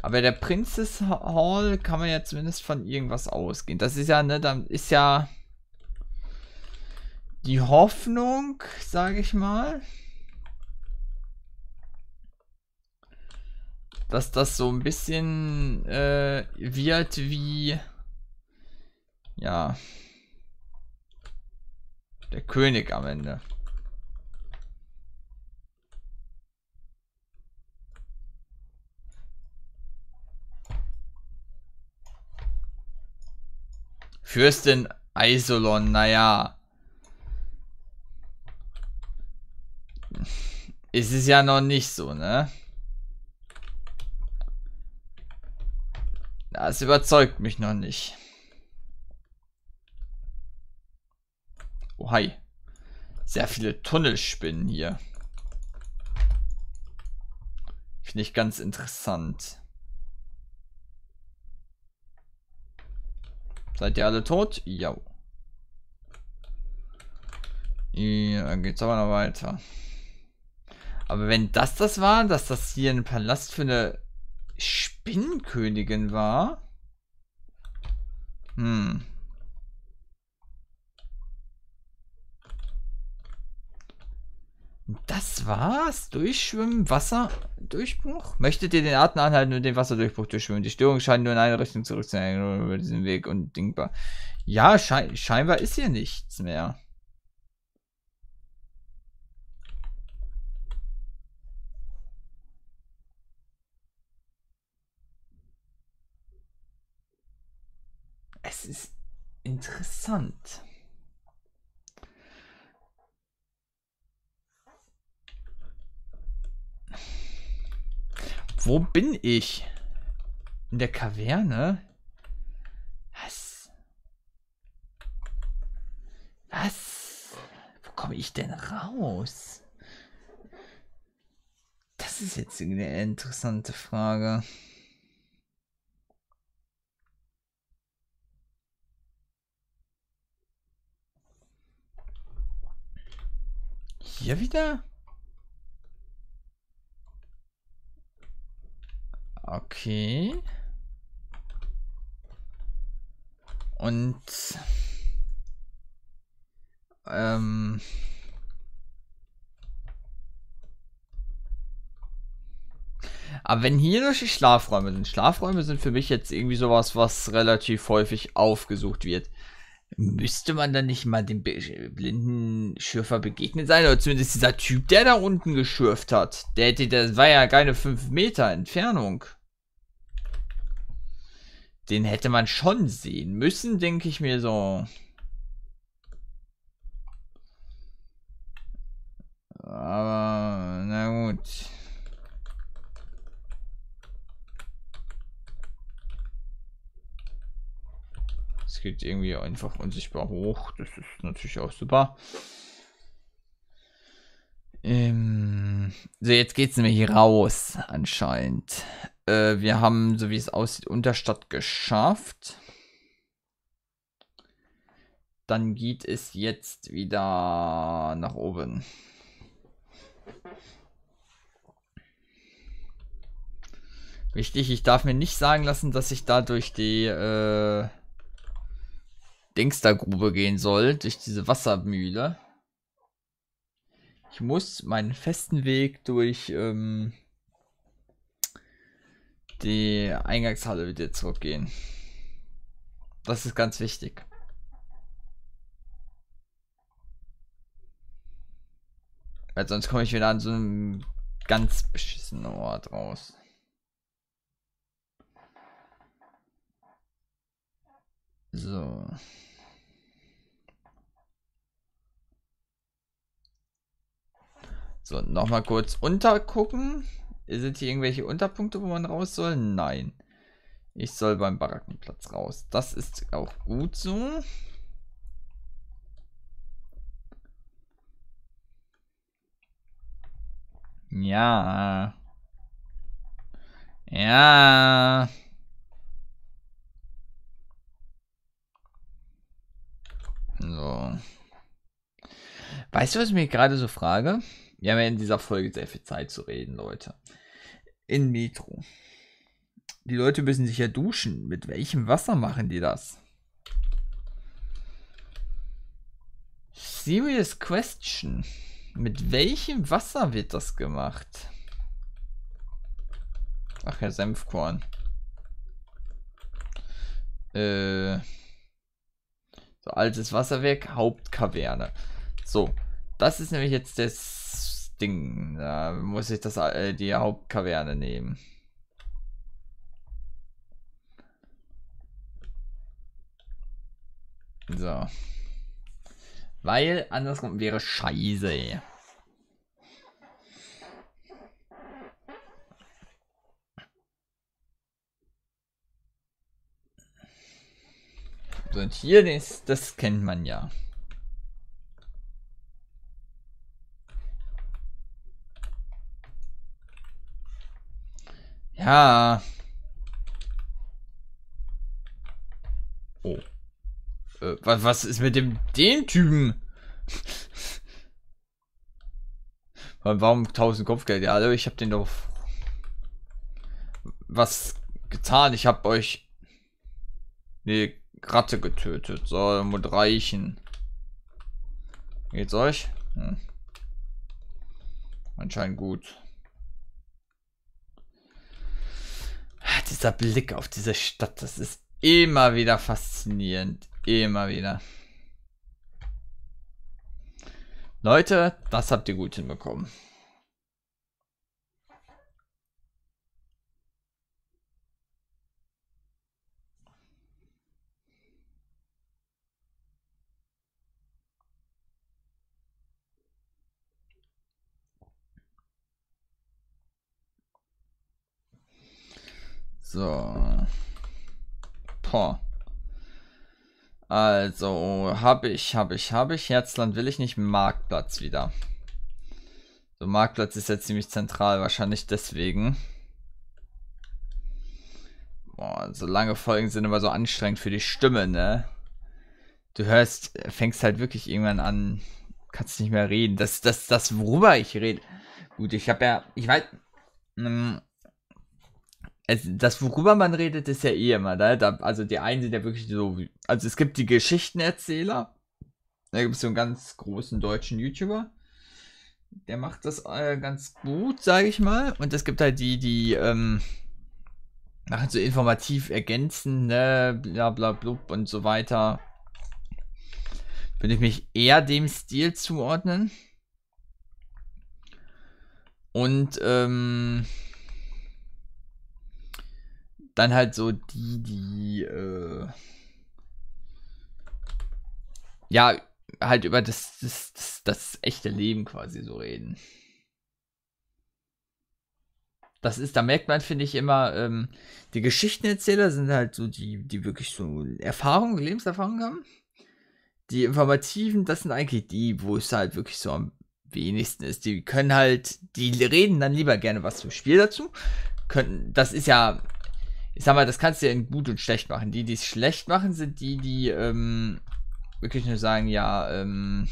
Aber der Princess Hall kann man ja zumindest von irgendwas ausgehen. Das ist ja, ne, dann ist ja die Hoffnung, sage ich mal, dass das so ein bisschen äh, wird wie, ja, der König am Ende. Fürstin Isolon, naja. Ist es ja noch nicht so, ne? Das überzeugt mich noch nicht. Oh, hi. Sehr viele Tunnelspinnen hier. Finde ich ganz interessant. Seid ihr alle tot? Ja. Ja, geht's aber noch weiter. Aber wenn das das war, dass das hier ein Palast für eine Spinnenkönigin war. Hm. Das war's? Durchschwimmen, Wasser, Durchbruch? Möchtet ihr den Atem anhalten und den Wasserdurchbruch durchschwimmen? Die Störung scheint nur in eine Richtung zurück zu sein, über diesen Weg und dingbar. Ja, schei scheinbar ist hier nichts mehr. Es ist interessant. Wo bin ich? In der Kaverne? Was? Was? Wo komme ich denn raus? Das ist jetzt eine interessante Frage. Hier wieder? Okay. Und ähm, aber wenn hier durch die Schlafräume sind, Schlafräume sind für mich jetzt irgendwie sowas, was relativ häufig aufgesucht wird. Müsste man dann nicht mal dem blinden Schürfer begegnet sein? Oder zumindest dieser Typ, der da unten geschürft hat. Der hätte, das war ja keine 5 Meter Entfernung. Den hätte man schon sehen müssen, denke ich mir so. Aber, na gut. Geht irgendwie einfach unsichtbar hoch. Das ist natürlich auch super. Ähm, so, jetzt geht es nämlich raus, anscheinend. Äh, wir haben, so wie es aussieht, Unterstadt geschafft. Dann geht es jetzt wieder nach oben. Wichtig, ich darf mir nicht sagen lassen, dass ich da durch die äh, Dingstergrube gehen soll, durch diese Wassermühle. Ich muss meinen festen Weg durch ähm, die Eingangshalle wieder zurückgehen. Das ist ganz wichtig. Weil sonst komme ich wieder an so einem ganz beschissenen Ort raus. So. So, nochmal kurz untergucken. Sind hier irgendwelche Unterpunkte, wo man raus soll? Nein. Ich soll beim Barackenplatz raus. Das ist auch gut so. Ja. Ja. So. Weißt du, was ich mir gerade so frage? Wir haben ja in dieser Folge sehr viel Zeit zu reden, Leute. In Metro. Die Leute müssen sich ja duschen. Mit welchem Wasser machen die das? Serious question. Mit welchem Wasser wird das gemacht? Ach ja, Senfkorn. Äh. So, altes Wasserwerk, Hauptkaverne. So, das ist nämlich jetzt das Ding. Da muss ich das äh, die Hauptkaverne nehmen. So. Weil andersrum wäre scheiße. Und hier, das, das kennt man ja. Ja. Oh. Äh, was, was ist mit dem den Typen? Warum 1000 Kopfgeld? Ja, also ich habe den doch was getan. Ich habe euch eine Ratte getötet. So, muss reichen. Geht's euch? Hm. Anscheinend gut. Dieser Blick auf diese Stadt, das ist immer wieder faszinierend. Immer wieder. Leute, das habt ihr gut hinbekommen. So. Boah. Also, habe ich, habe ich, habe ich. Herzland will ich nicht. Marktplatz wieder. So, Marktplatz ist ja ziemlich zentral, wahrscheinlich deswegen. Boah, so lange Folgen sind immer so anstrengend für die Stimme, ne? Du hörst, fängst halt wirklich irgendwann an, kannst nicht mehr reden. Das, das, das, worüber ich rede. Gut, ich habe ja, ich weiß, hm, es, das, worüber man redet, ist ja eh immer, ne? da, also die einen sind ja wirklich so, also es gibt die Geschichtenerzähler, da gibt es so einen ganz großen deutschen YouTuber, der macht das äh, ganz gut, sage ich mal, und es gibt halt die, die, ähm, machen so informativ ergänzen, ne, bla bla blub und so weiter. Würde ich mich eher dem Stil zuordnen. Und, ähm, dann halt so die, die, äh, ja, halt über das, das, das, das echte Leben quasi so reden. Das ist, da merkt man, finde ich, immer, ähm, die Geschichtenerzähler sind halt so die, die wirklich so Erfahrung, Lebenserfahrung haben. Die Informativen, das sind eigentlich die, wo es halt wirklich so am wenigsten ist. Die können halt, die reden dann lieber gerne was zum Spiel dazu. Können, das ist ja ich sag mal, das kannst du ja in gut und schlecht machen. Die, die es schlecht machen, sind die, die ähm, wirklich nur sagen, ja, ähm,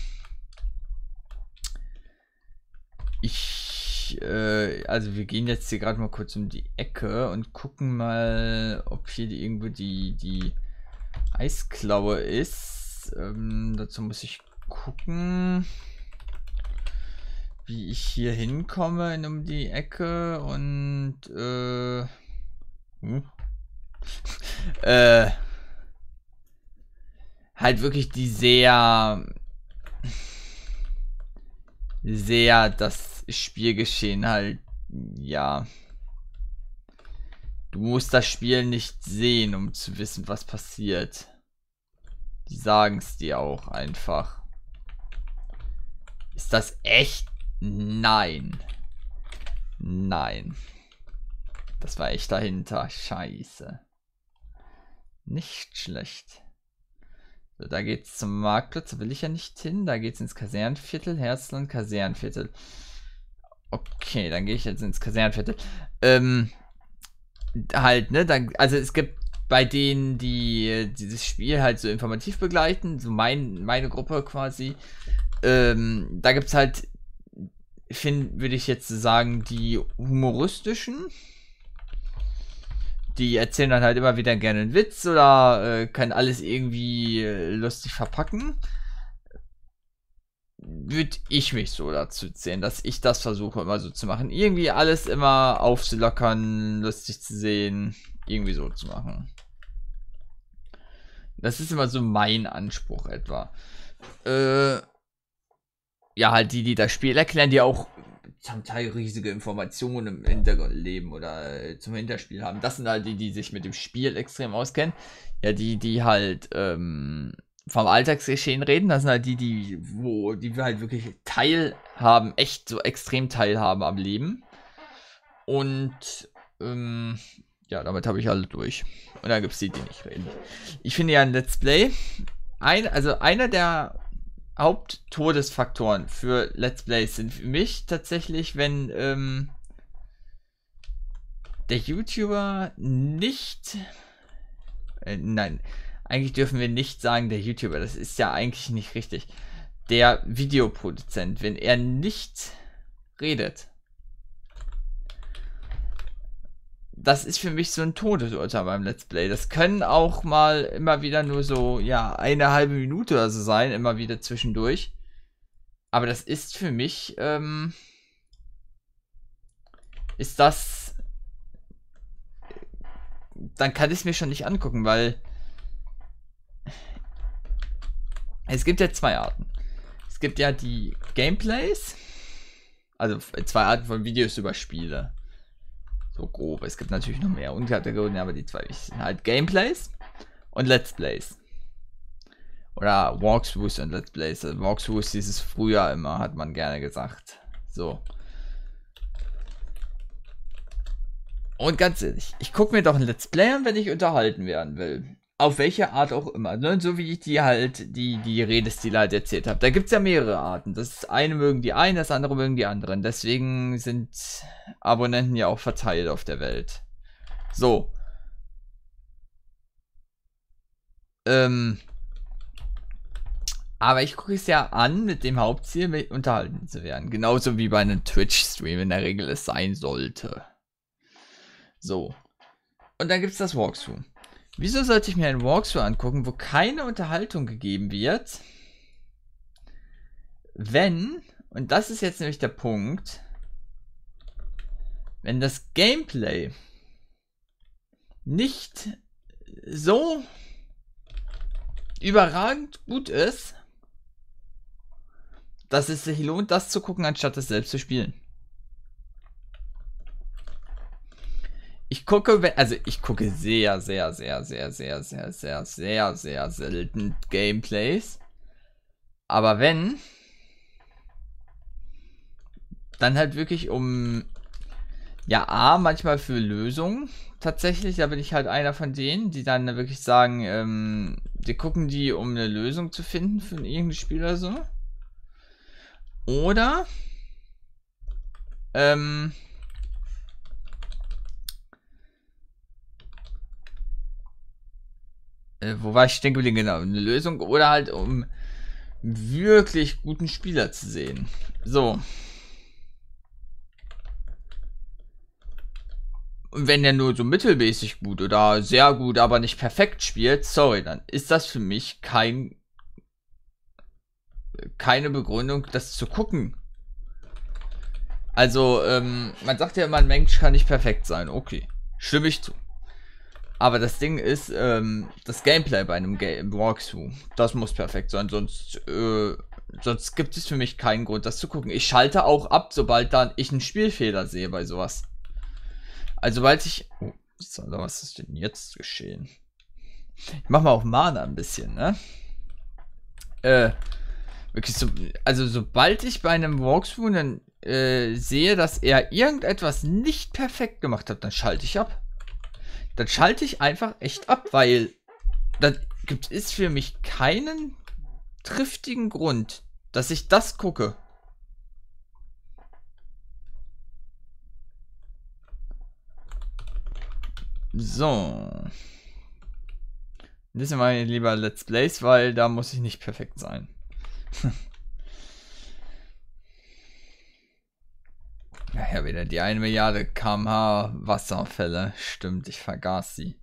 ich, äh, also wir gehen jetzt hier gerade mal kurz um die Ecke und gucken mal, ob hier die, irgendwo die, die Eisklaue ist. Ähm, dazu muss ich gucken, wie ich hier hinkomme in um die Ecke und, äh, hm? äh, halt wirklich die sehr, sehr das Spielgeschehen halt, ja. Du musst das Spiel nicht sehen, um zu wissen, was passiert. Die sagen es dir auch einfach. Ist das echt? Nein. Nein. Das war echt dahinter. Scheiße. Nicht schlecht. So, da geht's zum Marktplatz. Da will ich ja nicht hin. Da geht's ins Kasernenviertel. Herzland Kasernenviertel. Okay, dann gehe ich jetzt ins Kasernenviertel. Ähm, halt, ne? Dann, also es gibt bei denen, die dieses Spiel halt so informativ begleiten, so mein, meine Gruppe quasi, ähm, da gibt's halt, finde, würde ich jetzt sagen, die humoristischen die erzählen dann halt immer wieder gerne einen Witz oder äh, können alles irgendwie äh, lustig verpacken. Würde ich mich so dazu zählen, dass ich das versuche immer so zu machen. Irgendwie alles immer aufzulockern, lustig zu sehen, irgendwie so zu machen. Das ist immer so mein Anspruch etwa. Äh, ja, halt die, die das Spiel erklären, die auch zum Teil riesige Informationen im Hintergrund oder äh, zum Hinterspiel haben. Das sind halt die, die sich mit dem Spiel extrem auskennen. Ja, die, die halt ähm, vom Alltagsgeschehen reden. Das sind halt die, die, wo, die halt wirklich teilhaben, echt so extrem teilhaben am Leben. Und ähm, ja, damit habe ich alle durch. Und dann gibt es die, die nicht reden. Ich finde ja ein Let's Play, ein, also einer der Haupttodesfaktoren für Let's Plays sind für mich tatsächlich, wenn ähm, der YouTuber nicht. Äh, nein, eigentlich dürfen wir nicht sagen, der YouTuber, das ist ja eigentlich nicht richtig. Der Videoproduzent, wenn er nicht redet. Das ist für mich so ein Todesurteil beim Let's Play. Das können auch mal immer wieder nur so, ja, eine halbe Minute oder so sein, immer wieder zwischendurch. Aber das ist für mich, ähm, ist das. Dann kann ich es mir schon nicht angucken, weil. Es gibt ja zwei Arten. Es gibt ja die Gameplays. Also zwei Arten von Videos über Spiele. So grob. Es gibt natürlich noch mehr Unterkategorien, aber die zwei sind halt Gameplays und Let's Plays. Oder Walkthroughs und Let's Plays. Also Walkthroughs dieses früher immer, hat man gerne gesagt. So. Und ganz ehrlich, ich gucke mir doch ein Let's Play an, wenn ich unterhalten werden will. Auf welche Art auch immer. Ne? So wie ich die halt, die, die Redestile halt erzählt habe. Da gibt es ja mehrere Arten. Das eine mögen die einen, das andere mögen die anderen. Deswegen sind Abonnenten ja auch verteilt auf der Welt. So. Ähm. Aber ich gucke es ja an mit dem Hauptziel, unterhalten zu werden. Genauso wie bei einem Twitch-Stream in der Regel es sein sollte. So. Und dann gibt es das Walkthrough. Wieso sollte ich mir ein Walkthrough angucken, wo keine Unterhaltung gegeben wird? Wenn, und das ist jetzt nämlich der Punkt, wenn das Gameplay nicht so überragend gut ist, dass es sich lohnt, das zu gucken, anstatt es selbst zu spielen. Ich gucke, also ich gucke sehr, sehr, sehr, sehr, sehr, sehr, sehr, sehr, sehr selten Gameplays. Aber wenn, dann halt wirklich um, ja, A, manchmal für Lösungen. Tatsächlich, da bin ich halt einer von denen, die dann wirklich sagen, ähm, die gucken die, um eine Lösung zu finden für irgendein Spiel oder so. Oder, ähm, äh, wo war ich stehen geblieben? Genau, eine Lösung oder halt um wirklich guten Spieler zu sehen. So. Und wenn er nur so mittelmäßig gut oder sehr gut, aber nicht perfekt spielt, sorry, dann ist das für mich kein keine Begründung, das zu gucken. Also, ähm, man sagt ja immer, ein Mensch kann nicht perfekt sein. Okay, stimme ich zu. Aber das Ding ist, ähm, das Gameplay bei einem Game Walkthrough, das muss perfekt sein, sonst, äh, sonst gibt es für mich keinen Grund, das zu gucken. Ich schalte auch ab, sobald dann ich einen Spielfehler sehe bei sowas. Also, weil ich. Oh, was ist denn jetzt geschehen? Ich mach mal auf Mana ein bisschen, ne? Äh, wirklich so, also sobald ich bei einem Walkthrough dann äh, sehe, dass er irgendetwas nicht perfekt gemacht hat, dann schalte ich ab dann schalte ich einfach echt ab, weil dann gibt es für mich keinen triftigen Grund, dass ich das gucke. So. Das sind meine lieber Let's Plays, weil da muss ich nicht perfekt sein. Ja, wieder die eine Milliarde kmh Wasserfälle. Stimmt, ich vergaß sie.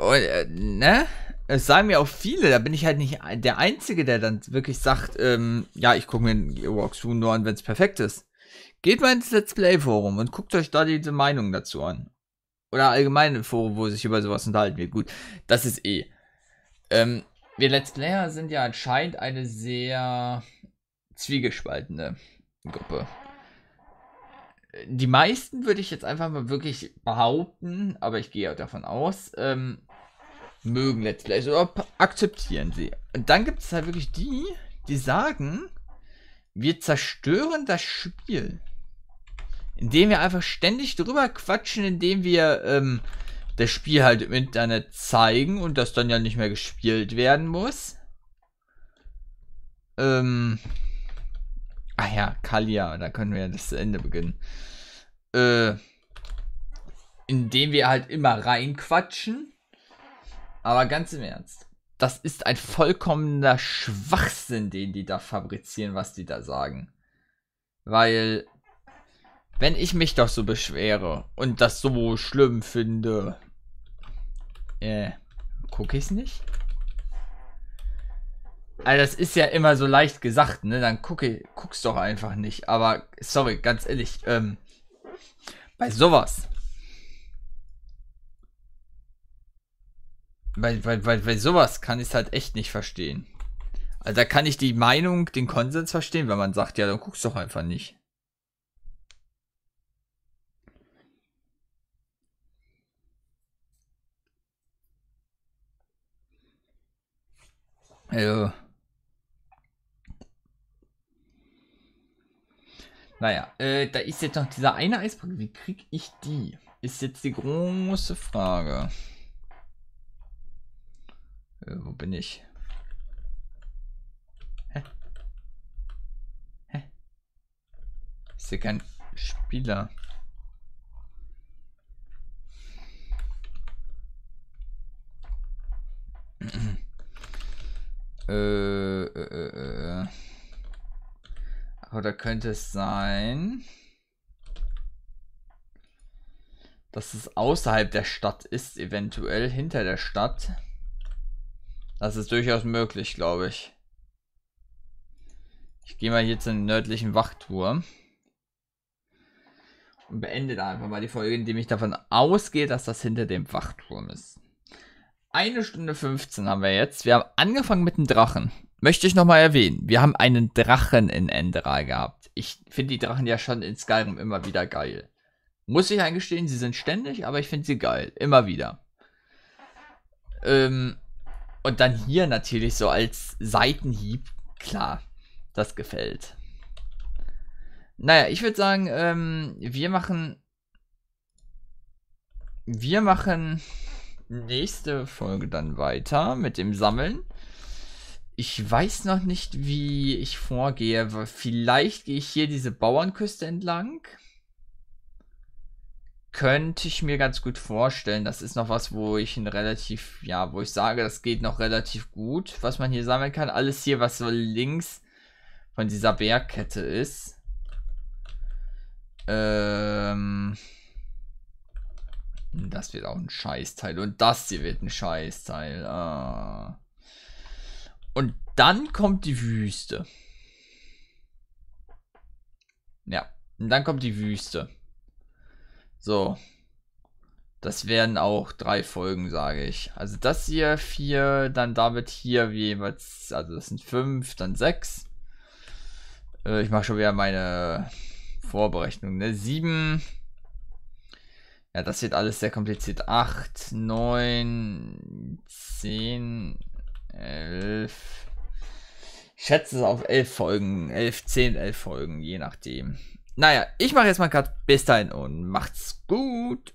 Und, äh, ne? Es sagen mir auch viele, da bin ich halt nicht der Einzige, der dann wirklich sagt, ähm, ja, ich gucke mir den Walkthrough nur an, wenn es perfekt ist. Geht mal ins Let's Play Forum und guckt euch da diese Meinung dazu an. Oder allgemeine Forum, wo sich über sowas unterhalten wird. Gut, das ist eh. Ähm, wir Let's Player sind ja anscheinend eine sehr zwiegespaltene Gruppe. Die meisten würde ich jetzt einfach mal wirklich behaupten, aber ich gehe auch davon aus, ähm, mögen Let's Plays oder akzeptieren sie. Und dann gibt es halt wirklich die, die sagen, wir zerstören das Spiel. Indem wir einfach ständig drüber quatschen, indem wir ähm, das Spiel halt im Internet zeigen und das dann ja nicht mehr gespielt werden muss. Ähm, Ah ja, Kalia, da können wir ja das Ende beginnen. Äh, indem wir halt immer reinquatschen. Aber ganz im Ernst, das ist ein vollkommener Schwachsinn, den die da fabrizieren, was die da sagen. Weil, wenn ich mich doch so beschwere und das so schlimm finde, äh, gucke ich es nicht? Also das ist ja immer so leicht gesagt, ne? Dann gucke, guck's doch einfach nicht. Aber sorry, ganz ehrlich, ähm, bei sowas. Bei, bei, bei, bei sowas kann ich es halt echt nicht verstehen. Also da kann ich die Meinung, den Konsens verstehen, wenn man sagt, ja, dann guck's doch einfach nicht. Also. Naja, äh, da ist jetzt noch dieser eine Eisbrücke. Wie krieg ich die? Ist jetzt die große Frage. Äh, wo bin ich? Hä? Hä? Ist hier kein Spieler? äh, äh. Oder könnte es sein, dass es außerhalb der Stadt ist, eventuell hinter der Stadt? Das ist durchaus möglich, glaube ich. Ich gehe mal hier zum nördlichen Wachturm. Und beende da einfach mal die Folge, indem ich davon ausgehe, dass das hinter dem Wachturm ist. Eine Stunde 15 haben wir jetzt. Wir haben angefangen mit dem Drachen möchte ich nochmal erwähnen, wir haben einen Drachen in Enderal gehabt. Ich finde die Drachen ja schon in Skyrim immer wieder geil. Muss ich eingestehen, sie sind ständig, aber ich finde sie geil. Immer wieder. Ähm, und dann hier natürlich so als Seitenhieb. Klar, das gefällt. Naja, ich würde sagen, ähm, wir machen. Wir machen nächste Folge dann weiter mit dem Sammeln. Ich weiß noch nicht, wie ich vorgehe. Vielleicht gehe ich hier diese Bauernküste entlang. Könnte ich mir ganz gut vorstellen. Das ist noch was, wo ich ein relativ, ja, wo ich sage, das geht noch relativ gut, was man hier sammeln kann. Alles hier, was so links von dieser Bergkette ist. Ähm. Das wird auch ein Scheißteil. Und das hier wird ein Scheißteil. Ah. Und dann kommt die Wüste. Ja, und dann kommt die Wüste. So. Das werden auch drei Folgen, sage ich. Also das hier vier, dann damit hier jeweils, also das sind fünf, dann sechs. Äh, ich mache schon wieder meine Vorberechnung. Ne? Sieben. Ja, das wird alles sehr kompliziert. Acht, neun, zehn, elf. Ich schätze es auf elf Folgen, elf, zehn, elf Folgen, je nachdem. Naja, ich mache jetzt mal gerade bis dahin und macht's gut.